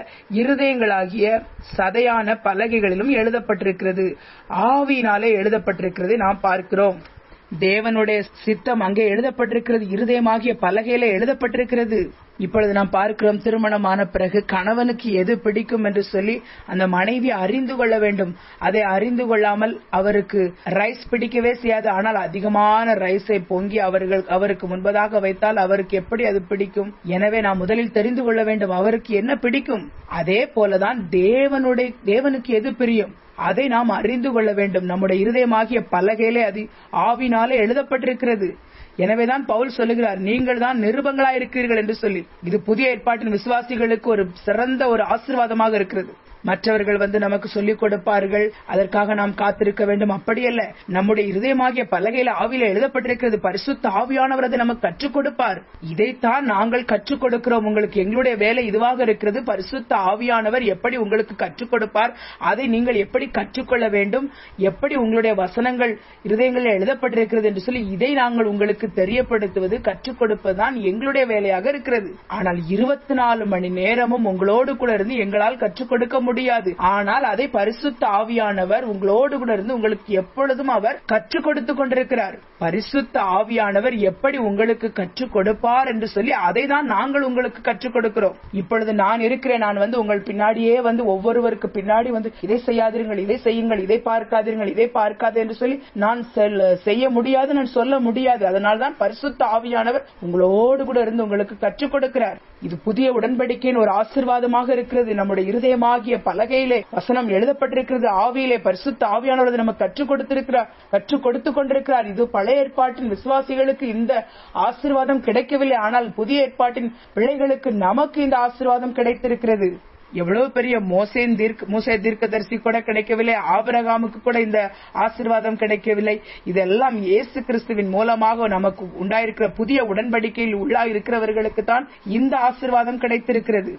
Speaker 1: இருதயங்களாகிய சதையான பலகைகளிலும் எழுதப்பட்டிருக்கிறது ஆவியினாலே எழுதப்பட்டிருக்கிறது நாம் பார்க்கிறோம் தேவனுடைய சித்தம் அங்கே எழுதப்பட்டிருக்கிறது இருதயமாகிய பலகையில எழுதப்பட்டிருக்கிறது இப்பொழுது நாம் பார்க்கிறோம் திருமணமான பிறகு கணவனுக்கு எது பிடிக்கும் என்று சொல்லி அந்த மனைவி அறிந்து கொள்ள வேண்டும் அதை அறிந்து கொள்ளாமல் அவருக்கு ரைஸ் பிடிக்கவே செய்யாது ஆனால் அதிகமான ரைஸை பொங்கி அவர்கள் அவருக்கு முன்பதாக வைத்தால் அவருக்கு எப்படி அது பிடிக்கும் எனவே நாம் முதலில் தெரிந்து கொள்ள வேண்டும் அவருக்கு என்ன பிடிக்கும் அதே போலதான் தேவனுடைய தேவனுக்கு எது பிரியும் அதை நாம் அறிந்து கொள்ள வேண்டும் நம்முடைய இருதயமாகிய பலகையிலே அது ஆவினாலே எழுதப்பட்டிருக்கிறது எனவேதான் பவுல் சொல்லுகிறார் நீங்கள் தான் நிருபங்களா இருக்கிறீர்கள் என்று சொல்லி இது புதிய ஏற்பாட்டின் விசுவாசிகளுக்கு ஒரு சிறந்த ஒரு ஆசீர்வாதமாக இருக்கிறது மற்றவர்கள் வந்து நமக்கு சொல்லிக் கொடுப்பார்கள் அதற்காக நாம் காத்திருக்க வேண்டும் அப்படியல்ல நம்முடைய இருதயமாகிய பலகையில ஆவியில எழுதப்பட்டிருக்கிறது பரிசுத்த ஆவியானவர் அதை நமக்கு கற்றுக் கொடுப்பார் இதைத்தான் நாங்கள் கற்றுக் கொடுக்கிறோம் உங்களுக்கு எங்களுடைய வேலை இதுவாக இருக்கிறது பரிசுத்த ஆவியானவர் எப்படி உங்களுக்கு கற்றுக் கொடுப்பார் அதை நீங்கள் எப்படி கற்றுக்கொள்ள வேண்டும் எப்படி உங்களுடைய வசனங்கள் இருதயங்களில் எழுதப்பட்டிருக்கிறது என்று சொல்லி இதை நாங்கள் உங்களுக்கு தெரியப்படுத்துவது கற்றுக் கொடுப்பதுதான் எங்களுடைய வேலையாக இருக்கிறது ஆனால் இருபத்தி நாலு மணி நேரமும் உங்களோடு கூட இருந்து எங்களால் கற்றுக் கொடுக்க முடியும் முடியாது ஆனால் அதை பரிசுத்த ஆவியானவர் உங்களோடு கூட இருந்து உங்களுக்கு எப்பொழுதும் அவர் கற்றுக் கொடுத்து கொண்டிருக்கிறார் பரிசுத்த ஆவியானவர் எப்படி உங்களுக்கு கற்றுக் கொடுப்பார் என்று சொல்லி அதை தான் நாங்கள் உங்களுக்கு கற்றுக் கொடுக்கிறோம் இப்பொழுது நான் இருக்கிறேன் நான் வந்து உங்கள் பின்னாடியே வந்து ஒவ்வொருவருக்கு பின்னாடி வந்து இதை செய்யாதிருங்கள் இதை செய்யுங்கள் இதை பார்க்காதீர்கள் இதை பார்க்காது என்று சொல்லி நான் செய்ய முடியாது நான் சொல்ல முடியாது அதனால தான் பரிசுத்த ஆவியானவர் உங்களோடு கூட இருந்து உங்களுக்கு கற்றுக் கொடுக்கிறார் இது புதிய உடன்படிக்கையின் ஒரு ஆசிர்வாதமாக இருக்கிறது நம்முடைய இருதயமாகிய பலகையிலே வசனம் எழுதப்பட்டிருக்கிறது ஆவியிலே பரிசுத்த ஆவியானவரது நமக்கு கற்றுக் கொடுத்திருக்கிறார் கற்றுக் கொடுத்துக் கொண்டிருக்கிறார் இது பழைய ஏற்பாட்டின் விசுவாசிகளுக்கு இந்த ஆசீர்வாதம் கிடைக்கவில்லை ஆனால் புதிய ஏற்பாட்டின் பிள்ளைகளுக்கு நமக்கு இந்த ஆசீர்வாதம் கிடைத்திருக்கிறது எவ்வளவு பெரிய மோசேன் தீர்க்க மோசே தரிசி கூட கிடைக்கவில்லை ஆபரகாமுக்கு கூட இந்த ஆசிர்வாதம் கிடைக்கவில்லை இதெல்லாம் இயேசு கிறிஸ்துவின் மூலமாக நமக்கு உண்டாயிருக்கிற புதிய உடன்படிக்கையில் உள்ளா இருக்கிறவர்களுக்கு தான் இந்த ஆசிர்வாதம் கிடைத்திருக்கிறது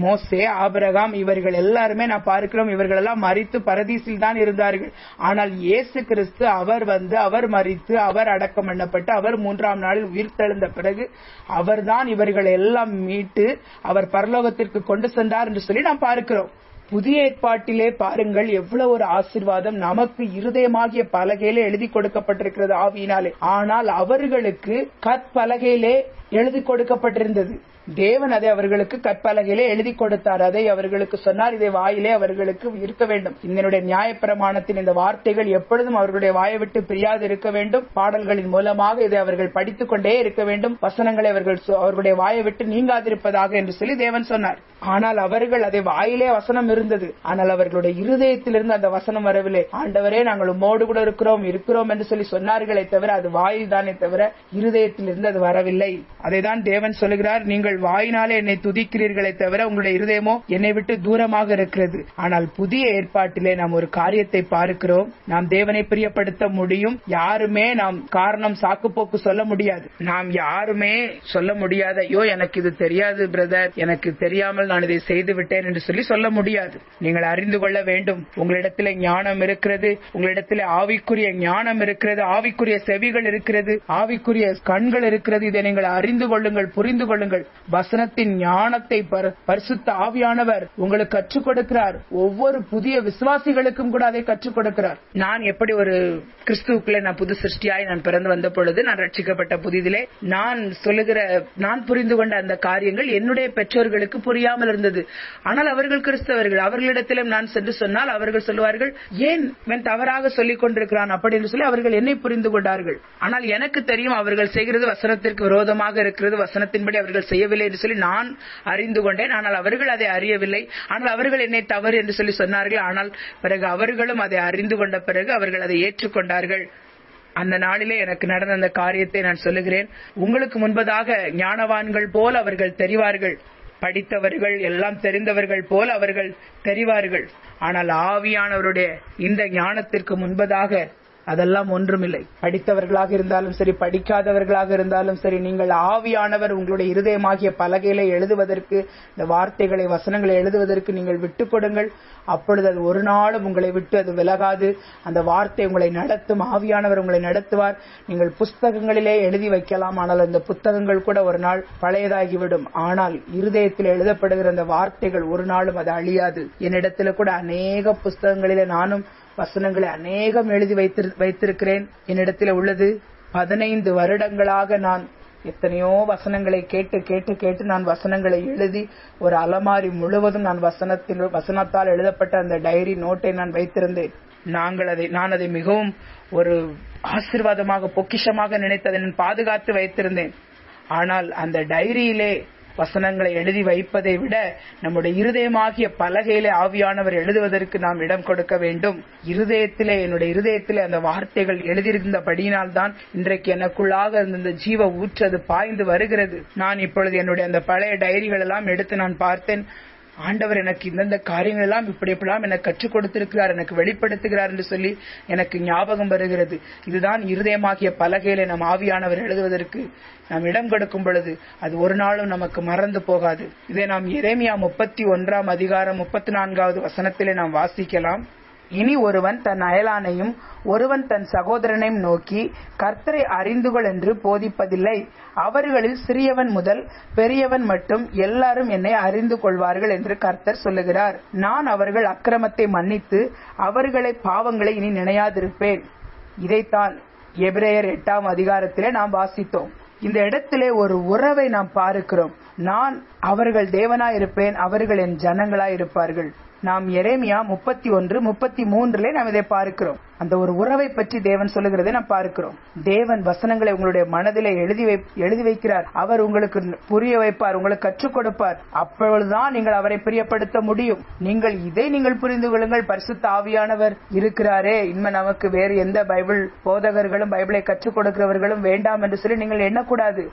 Speaker 1: மோசே ஆபரகாம் இவர்கள் எல்லாருமே நான் பார்க்கிறோம் இவர்கள் எல்லாம் மறித்து பரதீசில் தான் இருந்தார்கள் ஆனால் இயேசு கிறிஸ்து அவர் வந்து அவர் மறித்து அவர் அடக்கம் பண்ணப்பட்டு அவர் மூன்றாம் நாளில் உயிர்த்தெழுந்த பிறகு அவர்தான் இவர்களை எல்லாம் மீட்டு அவர் பரலோகத்திற்கு கொண்டு சென்றார் என்று சொல்லி நாம் பார்க்கிறோம் புதிய ஏற்பாட்டிலே பாருங்கள் எவ்வளவு ஒரு ஆசிர்வாதம் நமக்கு இருதயமாகிய பலகையிலே எழுதி கொடுக்கப்பட்டிருக்கிறது ஆவியினாலே ஆனால் அவர்களுக்கு கற்பலகையிலே எழுதி கொடுக்கப்பட்டிருந்தது தேவன் அதை அவர்களுக்கு கற்பலகையிலே எழுதி கொடுத்தார் அதை அவர்களுக்கு சொன்னார் இதை வாயிலே அவர்களுக்கு இருக்க வேண்டும் இதனுடைய நியாயப்பிரமாணத்தின் இந்த வார்த்தைகள் எப்பொழுதும் அவர்களுடைய வாயை விட்டு பிரியாது இருக்க வேண்டும் பாடல்களின் மூலமாக இதை அவர்கள் படித்துக் கொண்டே இருக்க வேண்டும் வசனங்களை அவர்கள் அவர்களுடைய வாயை விட்டு நீங்காதிருப்பதாக என்று சொல்லி தேவன் சொன்னார் ஆனால் அவர்கள் அதை வாயிலே வசனம் இருந்தது ஆனால் அவர்களுடைய இருதயத்திலிருந்து அந்த வசனம் வரவில்லை ஆண்டவரே நாங்கள் உம்மோடு கூட இருக்கிறோம் இருக்கிறோம் என்று சொல்லி சொன்னார்களே தவிர அது வாயில் தானே தவிர இருதயத்திலிருந்து அது வரவில்லை அதைதான் தேவன் சொல்கிறார் நீங்கள் நீங்கள் வாயினாலே என்னை துதிக்கிறீர்களே தவிர உங்களுடைய இருதயமோ என்னை விட்டு தூரமாக இருக்கிறது ஆனால் புதிய ஏற்பாட்டிலே நாம் ஒரு காரியத்தை பார்க்கிறோம் நாம் தேவனை பிரியப்படுத்த முடியும் யாருமே நாம் காரணம் சாக்கு போக்கு சொல்ல முடியாது நாம் யாருமே சொல்ல முடியாத ஐயோ எனக்கு இது தெரியாது பிரதர் எனக்கு தெரியாமல் நான் இதை செய்து விட்டேன் என்று சொல்லி சொல்ல முடியாது நீங்கள் அறிந்து கொள்ள வேண்டும் உங்களிடத்தில் ஞானம் இருக்கிறது உங்களிடத்தில் ஆவிக்குரிய ஞானம் இருக்கிறது ஆவிக்குரிய செவிகள் இருக்கிறது ஆவிக்குரிய கண்கள் இருக்கிறது இதை நீங்கள் அறிந்து கொள்ளுங்கள் புரிந்து கொள்ளுங்கள் வசனத்தின் ஞானத்தை பரிசுத்த ஆவியானவர் உங்களுக்கு கற்றுக் கொடுக்கிறார் ஒவ்வொரு புதிய விசுவாசிகளுக்கும் கூட அதை கற்றுக் கொடுக்கிறார் நான் எப்படி ஒரு கிறிஸ்துவுக்குள்ள நான் புது சிருஷ்டியாய் நான் பிறந்து வந்த பொழுது நான் ரட்சிக்கப்பட்ட புதிதிலே நான் சொல்லுகிற நான் புரிந்து கொண்ட அந்த காரியங்கள் என்னுடைய பெற்றோர்களுக்கு புரியாமல் இருந்தது ஆனால் அவர்கள் கிறிஸ்தவர்கள் அவர்களிடத்திலும் நான் சென்று சொன்னால் அவர்கள் சொல்லுவார்கள் ஏன் இவன் தவறாக சொல்லிக் கொண்டிருக்கிறான் அப்படி என்று சொல்லி அவர்கள் என்னை புரிந்து கொண்டார்கள் ஆனால் எனக்கு தெரியும் அவர்கள் செய்கிறது வசனத்திற்கு விரோதமாக இருக்கிறது வசனத்தின்படி அவர்கள் செய்ய அறியவில்லை என்று சொல்லி நான் அறிந்து கொண்டேன் ஆனால் அவர்கள் அதை அறியவில்லை ஆனால் அவர்கள் என்னை தவறு என்று சொல்லி சொன்னார்கள் ஆனால் பிறகு அவர்களும் அதை அறிந்து கொண்ட பிறகு அவர்கள் அதை ஏற்றுக்கொண்டார்கள் அந்த நாளிலே எனக்கு நடந்த அந்த காரியத்தை நான் சொல்லுகிறேன் உங்களுக்கு முன்பதாக ஞானவான்கள் போல் அவர்கள் தெரிவார்கள் படித்தவர்கள் எல்லாம் தெரிந்தவர்கள் போல் அவர்கள் தெரிவார்கள் ஆனால் ஆவியானவருடைய இந்த ஞானத்திற்கு முன்பதாக அதெல்லாம் ஒன்றுமில்லை படித்தவர்களாக இருந்தாலும் சரி படிக்காதவர்களாக இருந்தாலும் சரி நீங்கள் ஆவியானவர் உங்களுடைய இருதயமாகிய பலகையில எழுதுவதற்கு இந்த வார்த்தைகளை வசனங்களை எழுதுவதற்கு நீங்கள் விட்டுக் கொடுங்கள் அப்பொழுது அது ஒரு நாளும் உங்களை விட்டு அது விலகாது அந்த வார்த்தை உங்களை நடத்தும் ஆவியானவர் உங்களை நடத்துவார் நீங்கள் புஸ்தகங்களிலே எழுதி வைக்கலாம் ஆனால் அந்த புத்தகங்கள் கூட ஒரு நாள் பழையதாகிவிடும் ஆனால் இருதயத்தில் எழுதப்படுகிற அந்த வார்த்தைகள் ஒரு நாளும் அது அழியாது என்னிடத்தில் கூட அநேக புஸ்தகங்களிலே நானும் வசனங்களை அநேகம் எழுதி வைத்திரு வைத்திருக்கிறேன் என்னிடத்தில் உள்ளது பதினைந்து வருடங்களாக நான் எத்தனையோ வசனங்களை கேட்டு கேட்டு கேட்டு நான் வசனங்களை எழுதி ஒரு அலமாரி முழுவதும் நான் வசனத்தில் வசனத்தால் எழுதப்பட்ட அந்த டைரி நோட்டை நான் வைத்திருந்தேன் நாங்கள் அதை நான் அதை மிகவும் ஒரு ஆசிர்வாதமாக பொக்கிஷமாக நினைத்ததை நான் பாதுகாத்து வைத்திருந்தேன் ஆனால் அந்த டைரியிலே வசனங்களை எழுதி வைப்பதை விட நம்முடைய இருதயமாகிய பலகையிலே ஆவியானவர் எழுதுவதற்கு நாம் இடம் கொடுக்க வேண்டும் இருதயத்திலே என்னுடைய இருதயத்திலே அந்த வார்த்தைகள் எழுதியிருந்தபடியினால் தான் இன்றைக்கு எனக்குள்ளாக இருந்த ஜீவ ஊற்றது பாய்ந்து வருகிறது நான் இப்பொழுது என்னுடைய அந்த பழைய டைரிகள் எல்லாம் எடுத்து நான் பார்த்தேன் ஆண்டவர் எனக்கு இந்தந்த காரியங்கள் எல்லாம் இப்படி எப்படிலாம் எனக்கு கற்றுக் கொடுத்திருக்கிறார் எனக்கு வெளிப்படுத்துகிறார் என்று சொல்லி எனக்கு ஞாபகம் வருகிறது இதுதான் இருதயமாகிய பலகையில நம் ஆவியானவர் எழுதுவதற்கு நாம் இடம் கொடுக்கும் பொழுது அது ஒரு நாளும் நமக்கு மறந்து போகாது இதை நாம் இறைமையா முப்பத்தி ஒன்றாம் அதிகாரம் முப்பத்தி நான்காவது வசனத்திலே நாம் வாசிக்கலாம் இனி ஒருவன் தன் அயலானையும் ஒருவன் தன் சகோதரனையும் நோக்கி கர்த்தரை அறிந்துகொள் என்று போதிப்பதில்லை அவர்களில் சிறியவன் முதல் பெரியவன் மட்டும் எல்லாரும் என்னை அறிந்து கொள்வார்கள் என்று கர்த்தர் சொல்லுகிறார் நான் அவர்கள் அக்கிரமத்தை மன்னித்து அவர்களை பாவங்களை இனி நினையாதிருப்பேன் இதைத்தான் எபிரேயர் எட்டாம் அதிகாரத்திலே நாம் வாசித்தோம் இந்த இடத்திலே ஒரு உறவை நாம் பார்க்கிறோம் நான் அவர்கள் தேவனாயிருப்பேன் அவர்கள் என் ஜனங்களாயிருப்பார்கள் நாம் எரேமியா முப்பத்தி ஒன்று முப்பத்தி மூன்றுல நாம் இதை பார்க்கிறோம் அந்த ஒரு உறவை பற்றி தேவன் சொல்லுகிறதை நாம் பார்க்கிறோம் தேவன் வசனங்களை உங்களுடைய மனதில் எழுதி எழுதி வைக்கிறார் அவர் உங்களுக்கு புரிய வைப்பார் உங்களுக்கு கற்றுக் கொடுப்பார் அப்பொழுதுதான் நீங்கள் அவரை பிரியப்படுத்த முடியும் நீங்கள் இதை நீங்கள் புரிந்து கொள்ளுங்கள் பரிசுத்த ஆவியானவர் இருக்கிறாரே இன்ம நமக்கு வேறு எந்த பைபிள் போதகர்களும் பைபிளை கற்றுக் கொடுக்கிறவர்களும் வேண்டாம் என்று சொல்லி நீங்கள் எண்ணக்கூடாது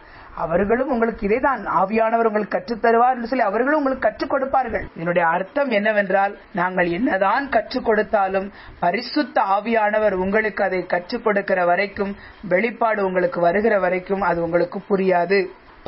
Speaker 1: அவர்களும் உங்களுக்கு இதைதான் ஆவியானவர் உங்களுக்கு கற்றுத்தருவார் என்று சொல்லி அவர்களும் உங்களுக்கு கற்றுக் கொடுப்பார்கள் என்னுடைய அர்த்தம் என்னவென்றால் நாங்கள் என்னதான் கற்றுக் கொடுத்தாலும் பரிசுத்த ஆவியான ஆவியானவர் உங்களுக்கு அதை கற்றுக் கொடுக்கிற வரைக்கும் வெளிப்பாடு உங்களுக்கு வருகிற வரைக்கும் அது உங்களுக்கு புரியாது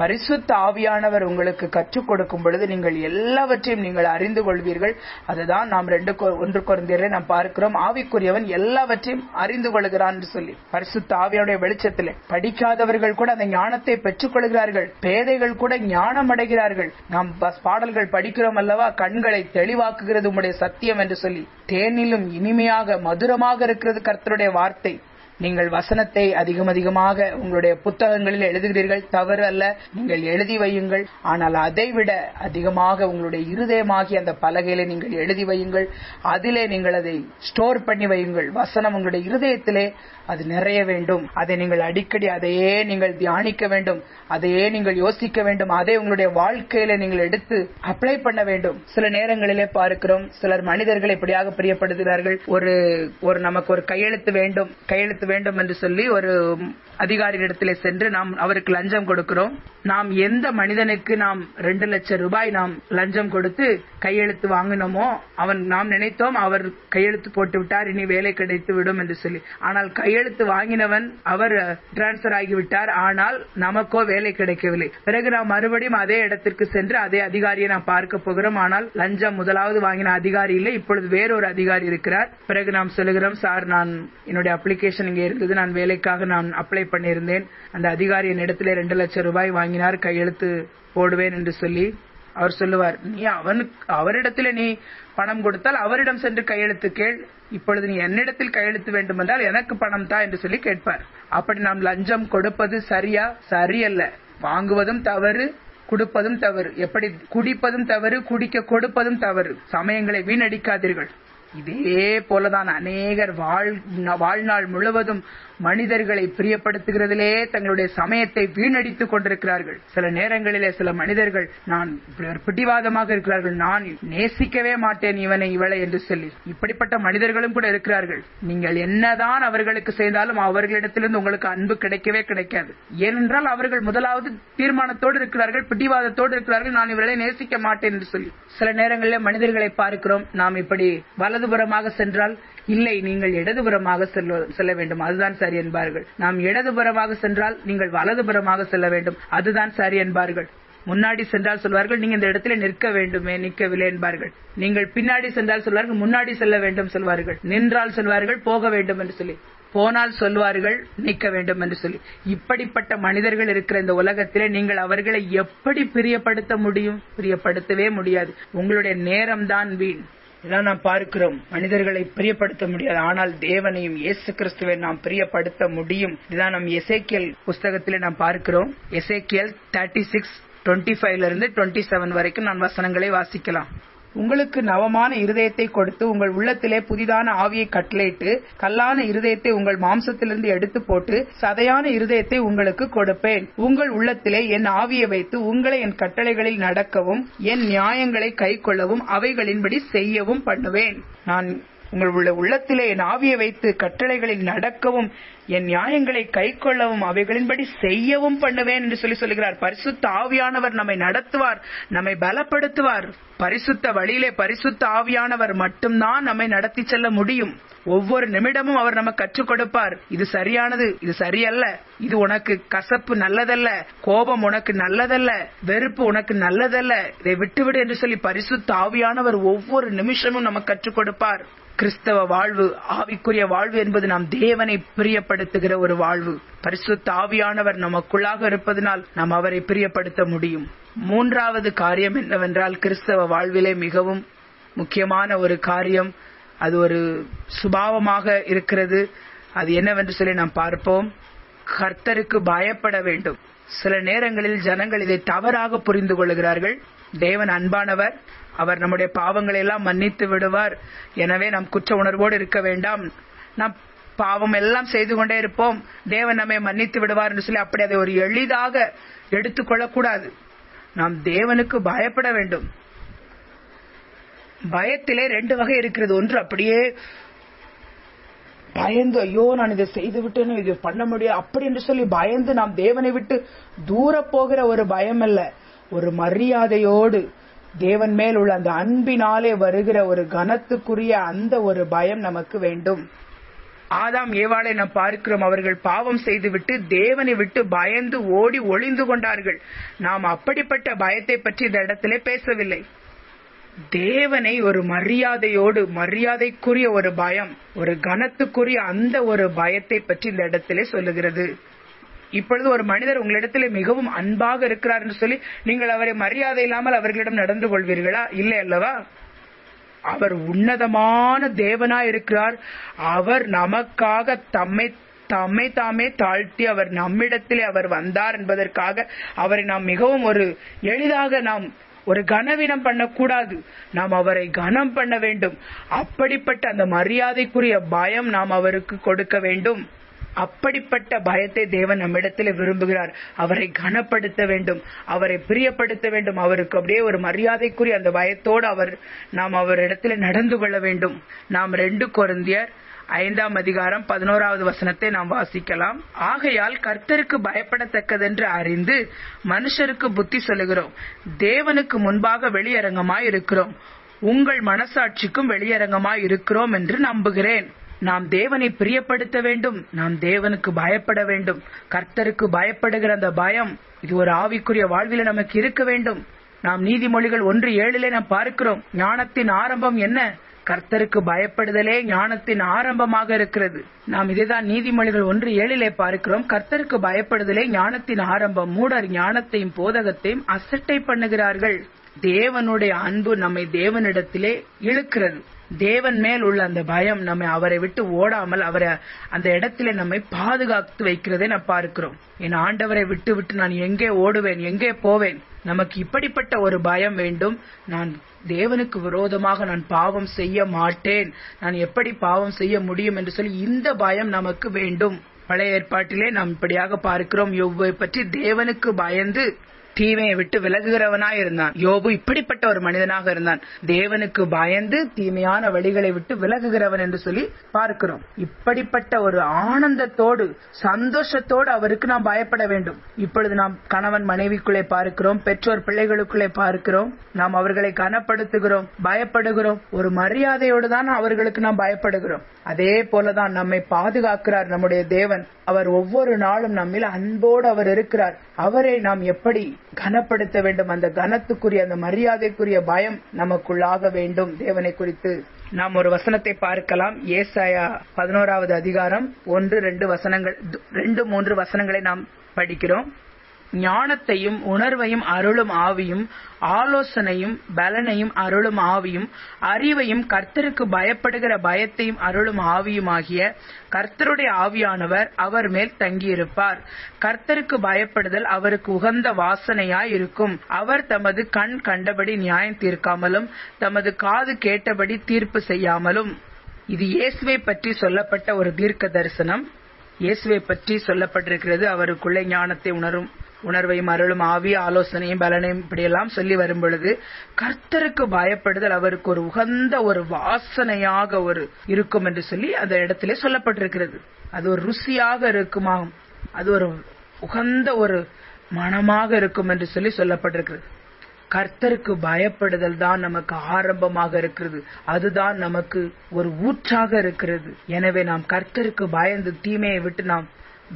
Speaker 1: பரிசுத்த ஆவியானவர் உங்களுக்கு கற்றுக் கொடுக்கும் பொழுது நீங்கள் எல்லாவற்றையும் நீங்கள் அறிந்து கொள்வீர்கள் அதுதான் நாம் ரெண்டு ஒன்று குறைந்தரை நாம் பார்க்கிறோம் ஆவிக்குரியவன் எல்லாவற்றையும் அறிந்து கொள்கிறான் என்று சொல்லி பரிசுத்த ஆவியனுடைய வெளிச்சத்தில் படிக்காதவர்கள் கூட அந்த ஞானத்தை பெற்றுக்கொள்கிறார்கள் பேதைகள் கூட ஞானம் அடைகிறார்கள் நாம் பாடல்கள் படிக்கிறோம் அல்லவா கண்களை தெளிவாக்குகிறது உடைய சத்தியம் என்று சொல்லி தேனிலும் இனிமையாக மதுரமாக இருக்கிறது கர்த்தருடைய வார்த்தை நீங்கள் வசனத்தை அதிகம் அதிகமாக உங்களுடைய புத்தகங்களில் எழுதுகிறீர்கள் தவறு அல்ல நீங்கள் எழுதி வையுங்கள் ஆனால் அதைவிட அதிகமாக உங்களுடைய இருதயமாகி அந்த பலகையில நீங்கள் எழுதி வையுங்கள் அதிலே நீங்கள் அதை ஸ்டோர் பண்ணி வையுங்கள் வசனம் உங்களுடைய இருதயத்திலே அது நிறைய வேண்டும் அதை நீங்கள் அடிக்கடி அதையே நீங்கள் தியானிக்க வேண்டும் அதையே நீங்கள் யோசிக்க வேண்டும் அதை உங்களுடைய வாழ்க்கையில நீங்கள் எடுத்து அப்ளை பண்ண வேண்டும் சில நேரங்களிலே பார்க்கிறோம் சிலர் மனிதர்கள் இப்படியாக பிரியப்படுகிறார்கள் ஒரு ஒரு நமக்கு ஒரு கையெழுத்து வேண்டும் கையெழுத்து வேண்டும் என்று சொல்லி ஒரு அதிகாரியிடத்திலே சென்று நாம் அவருக்கு லஞ்சம் கொடுக்கிறோம் நாம் எந்த மனிதனுக்கு நாம் ரெண்டு லட்சம் ரூபாய் நாம் லஞ்சம் கொடுத்து கையெழுத்து வாங்கினோமோ அவன் நாம் நினைத்தோம் அவர் கையெழுத்து போட்டு விட்டார் இனி வேலை கிடைத்து விடும் என்று சொல்லி ஆனால் கையெழுத்து கையெழுத்து வாங்கினவன் அவர் டிரான்ஸ்பர் ஆகிவிட்டார் ஆனால் நமக்கோ வேலை கிடைக்கவில்லை பிறகு நாம் மறுபடியும் அதே இடத்திற்கு சென்று அதே அதிகாரியை நாம் பார்க்க போகிறோம் ஆனால் லஞ்சம் முதலாவது வாங்கின அதிகாரி இல்லை இப்பொழுது வேறொரு அதிகாரி இருக்கிறார் பிறகு நாம் சொல்லுகிறோம் சார் நான் என்னுடைய அப்ளிகேஷன் இங்கே இருந்தது நான் வேலைக்காக நான் அப்ளை பண்ணியிருந்தேன் அந்த அதிகாரி என்னிடத்திலே ரெண்டு லட்சம் ரூபாய் வாங்கினார் கையெழுத்து போடுவேன் என்று சொல்லி அவர் சொல்லுவார் நீ அவனுக்கு அவரிடத்தில் நீ பணம் கொடுத்தால் அவரிடம் சென்று கையெழுத்து கேள் இப்பொழுது நீ என்னிடத்தில் கையெழுத்து வேண்டுமென்றால் எனக்கு பணம் தா என்று சொல்லி கேட்பார் அப்படி நாம் லஞ்சம் கொடுப்பது சரியா சரியல்ல வாங்குவதும் தவறு கொடுப்பதும் தவறு எப்படி குடிப்பதும் தவறு குடிக்க கொடுப்பதும் தவறு சமயங்களை வீணடிக்காதீர்கள் இதே போலதான் அநேகர் வாழ் வாழ்நாள் முழுவதும் மனிதர்களை பிரியப்படுத்துகிறதிலே தங்களுடைய சமயத்தை வீணடித்துக் கொண்டிருக்கிறார்கள் சில நேரங்களிலே சில மனிதர்கள் நான் பிடிவாதமாக இருக்கிறார்கள் நான் நேசிக்கவே மாட்டேன் இவனை இவளை என்று சொல்லி இப்படிப்பட்ட மனிதர்களும் கூட இருக்கிறார்கள் நீங்கள் என்னதான் அவர்களுக்கு செய்தாலும் அவர்களிடத்திலிருந்து உங்களுக்கு அன்பு கிடைக்கவே கிடைக்காது ஏனென்றால் அவர்கள் முதலாவது தீர்மானத்தோடு இருக்கிறார்கள் பிடிவாதத்தோடு இருக்கிறார்கள் நான் இவர்களை நேசிக்க மாட்டேன் என்று சொல்லி சில நேரங்களிலே மனிதர்களை பார்க்கிறோம் நாம் இப்படி வலதுபுறமாக சென்றால் இல்லை நீங்கள் இடதுபுறமாக செல்ல வேண்டும் அதுதான் சரி என்பார்கள் நாம் இடதுபுறமாக சென்றால் நீங்கள் வலதுபுறமாக செல்ல வேண்டும் அதுதான் சரி என்பார்கள் முன்னாடி சென்றால் சொல்வார்கள் நீங்க இந்த இடத்துல நிற்க வேண்டுமே நிற்கவில்லை என்பார்கள் நீங்கள் பின்னாடி சென்றால் சொல்வார்கள் முன்னாடி செல்ல வேண்டும் சொல்வார்கள் நின்றால் சொல்வார்கள் போக வேண்டும் என்று சொல்லி போனால் சொல்வார்கள் நிற்க வேண்டும் என்று சொல்லி இப்படிப்பட்ட மனிதர்கள் இருக்கிற இந்த உலகத்திலே நீங்கள் அவர்களை எப்படி பிரியப்படுத்த முடியும் பிரியப்படுத்தவே முடியாது உங்களுடைய நேரம் தான் வீண் இதான் நாம் பார்க்கிறோம் மனிதர்களை பிரியப்படுத்த முடியாது ஆனால் தேவனையும் இயேசு கிறிஸ்துவை நாம் பிரியப்படுத்த முடியும் இதுதான் நம் எசேக்கியல் புஸ்தகத்திலே நாம் பார்க்கிறோம் எசேக்கியல் தேர்ட்டி சிக்ஸ் டுவெண்டி ஃபைவ்ல இருந்து டுவெண்ட்டி செவன் வரைக்கும் நான் வசனங்களை வாசிக்கலாம் உங்களுக்கு நவமான இருதயத்தை கொடுத்து உங்கள் உள்ளத்திலே புதிதான ஆவியை கட்டளையிட்டு கல்லான இருதயத்தை உங்கள் மாம்சத்திலிருந்து எடுத்து போட்டு சதையான இருதயத்தை உங்களுக்கு கொடுப்பேன் உங்கள் உள்ளத்திலே என் ஆவியை வைத்து உங்களை என் கட்டளைகளில் நடக்கவும் என் நியாயங்களை கை கொள்ளவும் அவைகளின்படி செய்யவும் பண்ணுவேன் நான் உங்களுடைய உள்ளத்திலே என் ஆவியை வைத்து கட்டளைகளில் நடக்கவும் என் நியாயங்களை கை கொள்ளவும் அவைகளின்படி செய்யவும் பண்ணுவேன் என்று சொல்லி சொல்லுகிறார் பரிசுத்த ஆவியானவர் நம்மை நடத்துவார் நம்மை பலப்படுத்துவார் பரிசுத்த வழியிலே பரிசுத்த ஆவியானவர் மட்டும்தான் நம்மை நடத்தி செல்ல முடியும் ஒவ்வொரு நிமிடமும் அவர் நம்ம கற்றுக் கொடுப்பார் இது சரியானது இது சரியல்ல இது உனக்கு கசப்பு நல்லதல்ல கோபம் உனக்கு நல்லதல்ல வெறுப்பு உனக்கு நல்லதல்ல இதை விட்டுவிடு என்று சொல்லி பரிசுத்த ஆவியானவர் ஒவ்வொரு நிமிஷமும் நம்ம கற்றுக் கொடுப்பார் கிறிஸ்தவ வாழ்வு ஆவிக்குரிய வாழ்வு என்பது நாம் தேவனை பிரியப்படுத்துகிற ஒரு வாழ்வு பரிசுத்த ஆவியானவர் நமக்குள்ளாக இருப்பதனால் நாம் அவரை பிரியப்படுத்த முடியும் மூன்றாவது காரியம் என்னவென்றால் கிறிஸ்தவ வாழ்விலே மிகவும் முக்கியமான ஒரு காரியம் அது ஒரு சுபாவமாக இருக்கிறது அது என்னவென்று சொல்லி நாம் பார்ப்போம் கர்த்தருக்கு பயப்பட வேண்டும் சில நேரங்களில் ஜனங்கள் இதை தவறாக புரிந்து கொள்கிறார்கள் தேவன் அன்பானவர் அவர் நம்முடைய பாவங்களை எல்லாம் மன்னித்து விடுவார் எனவே நாம் குற்ற உணர்வோடு இருக்க வேண்டாம் நாம் பாவம் எல்லாம் செய்து கொண்டே இருப்போம் தேவன் நம்மை மன்னித்து விடுவார் என்று சொல்லி அப்படி அதை ஒரு எளிதாக எடுத்துக்கொள்ளக்கூடாது நாம் தேவனுக்கு பயப்பட வேண்டும் பயத்திலே ரெண்டு வகை இருக்கிறது ஒன்று அப்படியே பயந்து ஐயோ நான் இதை செய்து விட்டேன்னு இது பண்ண முடியும் அப்படி என்று சொல்லி பயந்து நாம் தேவனை விட்டு தூர போகிற ஒரு பயம் அல்ல ஒரு மரியாதையோடு தேவன் மேல் உள்ள அந்த அன்பினாலே வருகிற ஒரு கனத்துக்குரிய அந்த ஒரு பயம் நமக்கு வேண்டும் ஆதாம் ஏவாளை நாம் பார்க்கிறோம் அவர்கள் பாவம் செய்துவிட்டு தேவனை விட்டு பயந்து ஓடி ஒளிந்து கொண்டார்கள் நாம் அப்படிப்பட்ட பயத்தை பற்றி இந்த இடத்திலே பேசவில்லை தேவனை ஒரு மரியாதையோடு மரியாதைக்குரிய ஒரு பயம் ஒரு கனத்துக்குரிய அந்த ஒரு பயத்தை பற்றி இந்த இடத்திலே சொல்லுகிறது இப்பொழுது ஒரு மனிதர் உங்களிடத்தில் மிகவும் அன்பாக இருக்கிறார் என்று சொல்லி நீங்கள் அவரை மரியாதை இல்லாமல் அவர்களிடம் நடந்து கொள்வீர்களா இல்லை அல்லவா அவர் உன்னதமான தேவனாய் இருக்கிறார் அவர் நமக்காக தம்மை தம்மை தாமே தாழ்த்தி அவர் நம்மிடத்திலே அவர் வந்தார் என்பதற்காக அவரை நாம் மிகவும் ஒரு எளிதாக நாம் ஒரு கனவீனம் பண்ணக்கூடாது நாம் அவரை கனம் பண்ண வேண்டும் அப்படிப்பட்ட அந்த மரியாதைக்குரிய பயம் நாம் அவருக்கு கொடுக்க வேண்டும் அப்படிப்பட்ட பயத்தை தேவன் நம்மிடத்தில் விரும்புகிறார் அவரை கனப்படுத்த வேண்டும் அவரை பிரியப்படுத்த வேண்டும் அவருக்கு அப்படியே ஒரு மரியாதைக்குரிய அந்த பயத்தோடு அவர் நாம் அவரிடத்தில் நடந்து கொள்ள வேண்டும் நாம் ரெண்டு குரந்தியர் ஐந்தாம் அதிகாரம் பதினோராவது வசனத்தை நாம் வாசிக்கலாம் ஆகையால் கர்த்தருக்கு பயப்படத்தக்கதென்று அறிந்து மனுஷருக்கு புத்தி சொல்லுகிறோம் தேவனுக்கு முன்பாக வெளியரங்கமாய் இருக்கிறோம் உங்கள் மனசாட்சிக்கும் வெளியரங்கமாய் இருக்கிறோம் என்று நம்புகிறேன் நாம் தேவனை பிரியப்படுத்த வேண்டும் நாம் தேவனுக்கு பயப்பட வேண்டும் கர்த்தருக்கு பயப்படுகிற அந்த பயம் இது ஒரு ஆவிக்குரிய வாழ்வில் நமக்கு இருக்க வேண்டும் நாம் நீதிமொழிகள் ஒன்று ஏழிலே நாம் பார்க்கிறோம் ஞானத்தின் ஆரம்பம் என்ன கர்த்தருக்கு பயப்படுதலே ஞானத்தின் ஆரம்பமாக இருக்கிறது நாம் இதைதான் நீதிமொழிகள் ஒன்று ஏழிலே பார்க்கிறோம் கர்த்தருக்கு பயப்படுதலே ஞானத்தின் ஆரம்பம் மூடர் ஞானத்தையும் போதகத்தையும் அசட்டை பண்ணுகிறார்கள் தேவனுடைய அன்பு நம்மை தேவனிடத்திலே இழுக்கிறது தேவன் மேல் உள்ள அந்த பயம் நம்மை அவரை விட்டு ஓடாமல் அவரை அந்த இடத்துல நம்மை பாதுகாத்து வைக்கிறதே நான் பார்க்கிறோம் என் ஆண்டவரை விட்டு விட்டு நான் எங்கே ஓடுவேன் எங்கே போவேன் நமக்கு இப்படிப்பட்ட ஒரு பயம் வேண்டும் நான் தேவனுக்கு விரோதமாக நான் பாவம் செய்ய மாட்டேன் நான் எப்படி பாவம் செய்ய முடியும் என்று சொல்லி இந்த பயம் நமக்கு வேண்டும் பழைய ஏற்பாட்டிலே நாம் இப்படியாக பார்க்கிறோம் எவ்வை பற்றி தேவனுக்கு பயந்து தீமையை விட்டு விலகுகிறவனாய் இருந்தான் யோபு இப்படிப்பட்ட ஒரு மனிதனாக இருந்தான் தேவனுக்கு பயந்து தீமையான வழிகளை விட்டு விலகுகிறவன் என்று சொல்லி பார்க்கிறோம் இப்படிப்பட்ட ஒரு ஆனந்தத்தோடு சந்தோஷத்தோடு அவருக்கு நாம் பயப்பட வேண்டும் இப்பொழுது நாம் கணவன் மனைவிக்குள்ளே பார்க்கிறோம் பெற்றோர் பிள்ளைகளுக்குள்ளே பார்க்கிறோம் நாம் அவர்களை கனப்படுத்துகிறோம் பயப்படுகிறோம் ஒரு மரியாதையோடு தான் அவர்களுக்கு நாம் பயப்படுகிறோம் அதே போலதான் நம்மை பாதுகாக்கிறார் நம்முடைய தேவன் அவர் ஒவ்வொரு நாளும் நம்மில் அன்போடு அவர் இருக்கிறார் அவரை நாம் எப்படி கனப்படுத்த வேண்டும் அந்த கனத்துக்குரிய அந்த மரியாதைக்குரிய பயம் நமக்குள்ளாக வேண்டும் தேவனை குறித்து நாம் ஒரு வசனத்தை பார்க்கலாம் ஏசாயா பதினோராவது அதிகாரம் ஒன்று ரெண்டு வசனங்கள் ரெண்டு மூன்று வசனங்களை நாம் படிக்கிறோம் ஞானத்தையும் உணர்வையும் அருளும் ஆவியும் ஆலோசனையும் பலனையும் அருளும் ஆவியும் அறிவையும் கர்த்தருக்கு பயப்படுகிற பயத்தையும் அருளும் ஆவியுமாகிய கர்த்தருடைய ஆவியானவர் அவர் மேல் தங்கியிருப்பார் கர்த்தருக்கு பயப்படுதல் அவருக்கு உகந்த வாசனையாயிருக்கும் இருக்கும் அவர் தமது கண் கண்டபடி நியாயம் தீர்க்காமலும் தமது காது கேட்டபடி தீர்ப்பு செய்யாமலும் இது இயேசுவை பற்றி சொல்லப்பட்ட ஒரு தீர்க்க தரிசனம் இயேசுவை பற்றி சொல்லப்பட்டிருக்கிறது அவருக்குள்ளே ஞானத்தை உணரும் உணர்வையும் அருளும் ஆவி ஆலோசனையும் பலனையும் இப்படியெல்லாம் சொல்லி வரும் பொழுது கர்த்தருக்கு பயப்படுதல் அவருக்கு ஒரு உகந்த ஒரு வாசனையாக ஒரு இருக்கும் என்று சொல்லி அந்த இடத்திலே சொல்லப்பட்டிருக்கிறது அது ஒரு ருசியாக இருக்குமாகும் அது ஒரு உகந்த ஒரு மனமாக இருக்கும் என்று சொல்லி சொல்லப்பட்டிருக்கிறது கர்த்தருக்கு பயப்படுதல் தான் நமக்கு ஆரம்பமாக இருக்கிறது அதுதான் நமக்கு ஒரு ஊற்றாக இருக்கிறது எனவே நாம் கர்த்தருக்கு பயந்து தீமையை விட்டு நாம்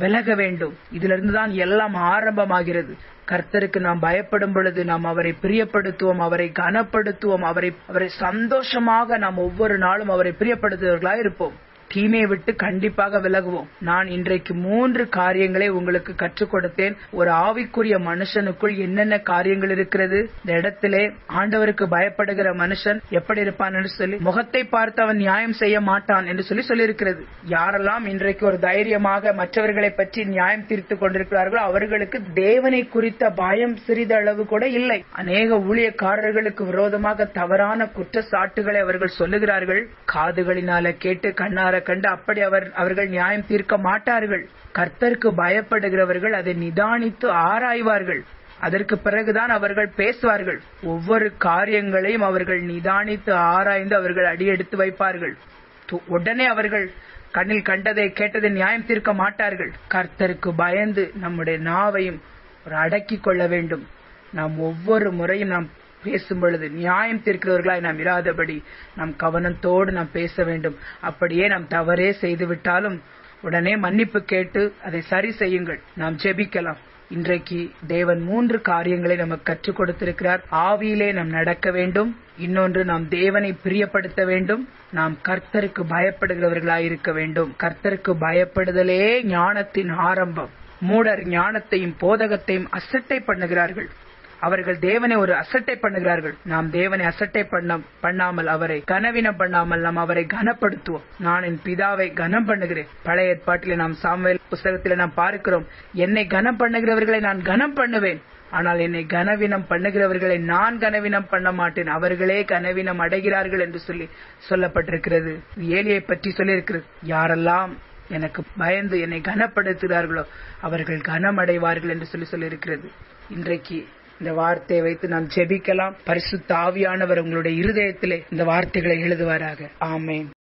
Speaker 1: விலக வேண்டும் இதிலிருந்து தான் எல்லாம் ஆரம்பமாகிறது கர்த்தருக்கு நாம் பயப்படும் பொழுது நாம் அவரை பிரியப்படுத்துவோம் அவரை கனப்படுத்துவோம் அவரை அவரை சந்தோஷமாக நாம் ஒவ்வொரு நாளும் அவரை பிரியப்படுத்துவர்களாக இருப்போம் தீமையை விட்டு கண்டிப்பாக விலகுவோம் நான் இன்றைக்கு மூன்று காரியங்களை உங்களுக்கு கற்றுக் கொடுத்தேன் ஒரு ஆவிக்குரிய மனுஷனுக்குள் என்னென்ன காரியங்கள் இருக்கிறது இந்த இடத்திலே ஆண்டவருக்கு பயப்படுகிற மனுஷன் எப்படி இருப்பான் என்று சொல்லி முகத்தை பார்த்து அவன் நியாயம் செய்ய மாட்டான் என்று சொல்லி சொல்லியிருக்கிறது யாரெல்லாம் இன்றைக்கு ஒரு தைரியமாக மற்றவர்களை பற்றி நியாயம் தீர்த்து கொண்டிருக்கிறார்களோ அவர்களுக்கு தேவனை குறித்த பயம் சிறிதளவு கூட இல்லை அநேக ஊழியக்காரர்களுக்கு விரோதமாக தவறான குற்றச்சாட்டுகளை அவர்கள் சொல்லுகிறார்கள் காதுகளினால கேட்டு கண்ணார கண்டு அப்படி அவர் அவர்கள் நியாயம் தீர்க்க மாட்டார்கள் கர்த்தருக்கு பயப்படுகிறவர்கள் அதை நிதானித்து ஆராய்வார்கள் அதற்கு பிறகுதான் அவர்கள் பேசுவார்கள் ஒவ்வொரு காரியங்களையும் அவர்கள் நிதானித்து ஆராய்ந்து அவர்கள் அடியெடுத்து வைப்பார்கள் உடனே அவர்கள் கண்ணில் கண்டதை கேட்டதை நியாயம் தீர்க்க மாட்டார்கள் கர்த்தருக்கு பயந்து நம்முடைய நாவையும் ஒரு அடக்கிக் கொள்ள வேண்டும் நாம் ஒவ்வொரு முறையும் நாம் பேசும் பொழுது நியாயம் தீர்க்கிறவர்களாய் நாம் இராதபடி நாம் கவனத்தோடு நாம் பேச வேண்டும் அப்படியே நாம் தவறே செய்துவிட்டாலும் உடனே மன்னிப்பு கேட்டு அதை சரி செய்யுங்கள் நாம் ஜெபிக்கலாம் இன்றைக்கு தேவன் மூன்று காரியங்களை நமக்கு கற்றுக் கொடுத்திருக்கிறார் ஆவியிலே நாம் நடக்க வேண்டும் இன்னொன்று நாம் தேவனை பிரியப்படுத்த வேண்டும் நாம் கர்த்தருக்கு பயப்படுகிறவர்களாய் இருக்க வேண்டும் கர்த்தருக்கு பயப்படுதலே ஞானத்தின் ஆரம்பம் மூடர் ஞானத்தையும் போதகத்தையும் அசட்டை பண்ணுகிறார்கள் அவர்கள் தேவனை ஒரு அசட்டை பண்ணுகிறார்கள் நாம் தேவனை அசட்டை பண்ண பண்ணாமல் அவரை கனவினம் பண்ணாமல் நாம் அவரை கனப்படுத்துவோம் நான் என் பிதாவை கனம் பண்ணுகிறேன் பழைய ஏற்பாட்டில் நாம் சாமுவேல் புஸ்தகத்தில் நாம் பார்க்கிறோம் என்னை கனம் பண்ணுகிறவர்களை நான் கனம் பண்ணுவேன் ஆனால் என்னை கனவினம் பண்ணுகிறவர்களை நான் கனவினம் பண்ண மாட்டேன் அவர்களே கனவினம் அடைகிறார்கள் என்று சொல்லி சொல்லப்பட்டிருக்கிறது ஏழியை பற்றி சொல்லியிருக்கிறது யாரெல்லாம் எனக்கு பயந்து என்னை கனப்படுத்துகிறார்களோ அவர்கள் கனம் அடைவார்கள் என்று சொல்லி சொல்லியிருக்கிறது இன்றைக்கு இந்த வார்த்தையை வைத்து நாம் ஜெபிக்கலாம் பரிசு தாவியானவர் உங்களுடைய இருதயத்திலே இந்த வார்த்தைகளை எழுதுவாராக ஆமேன்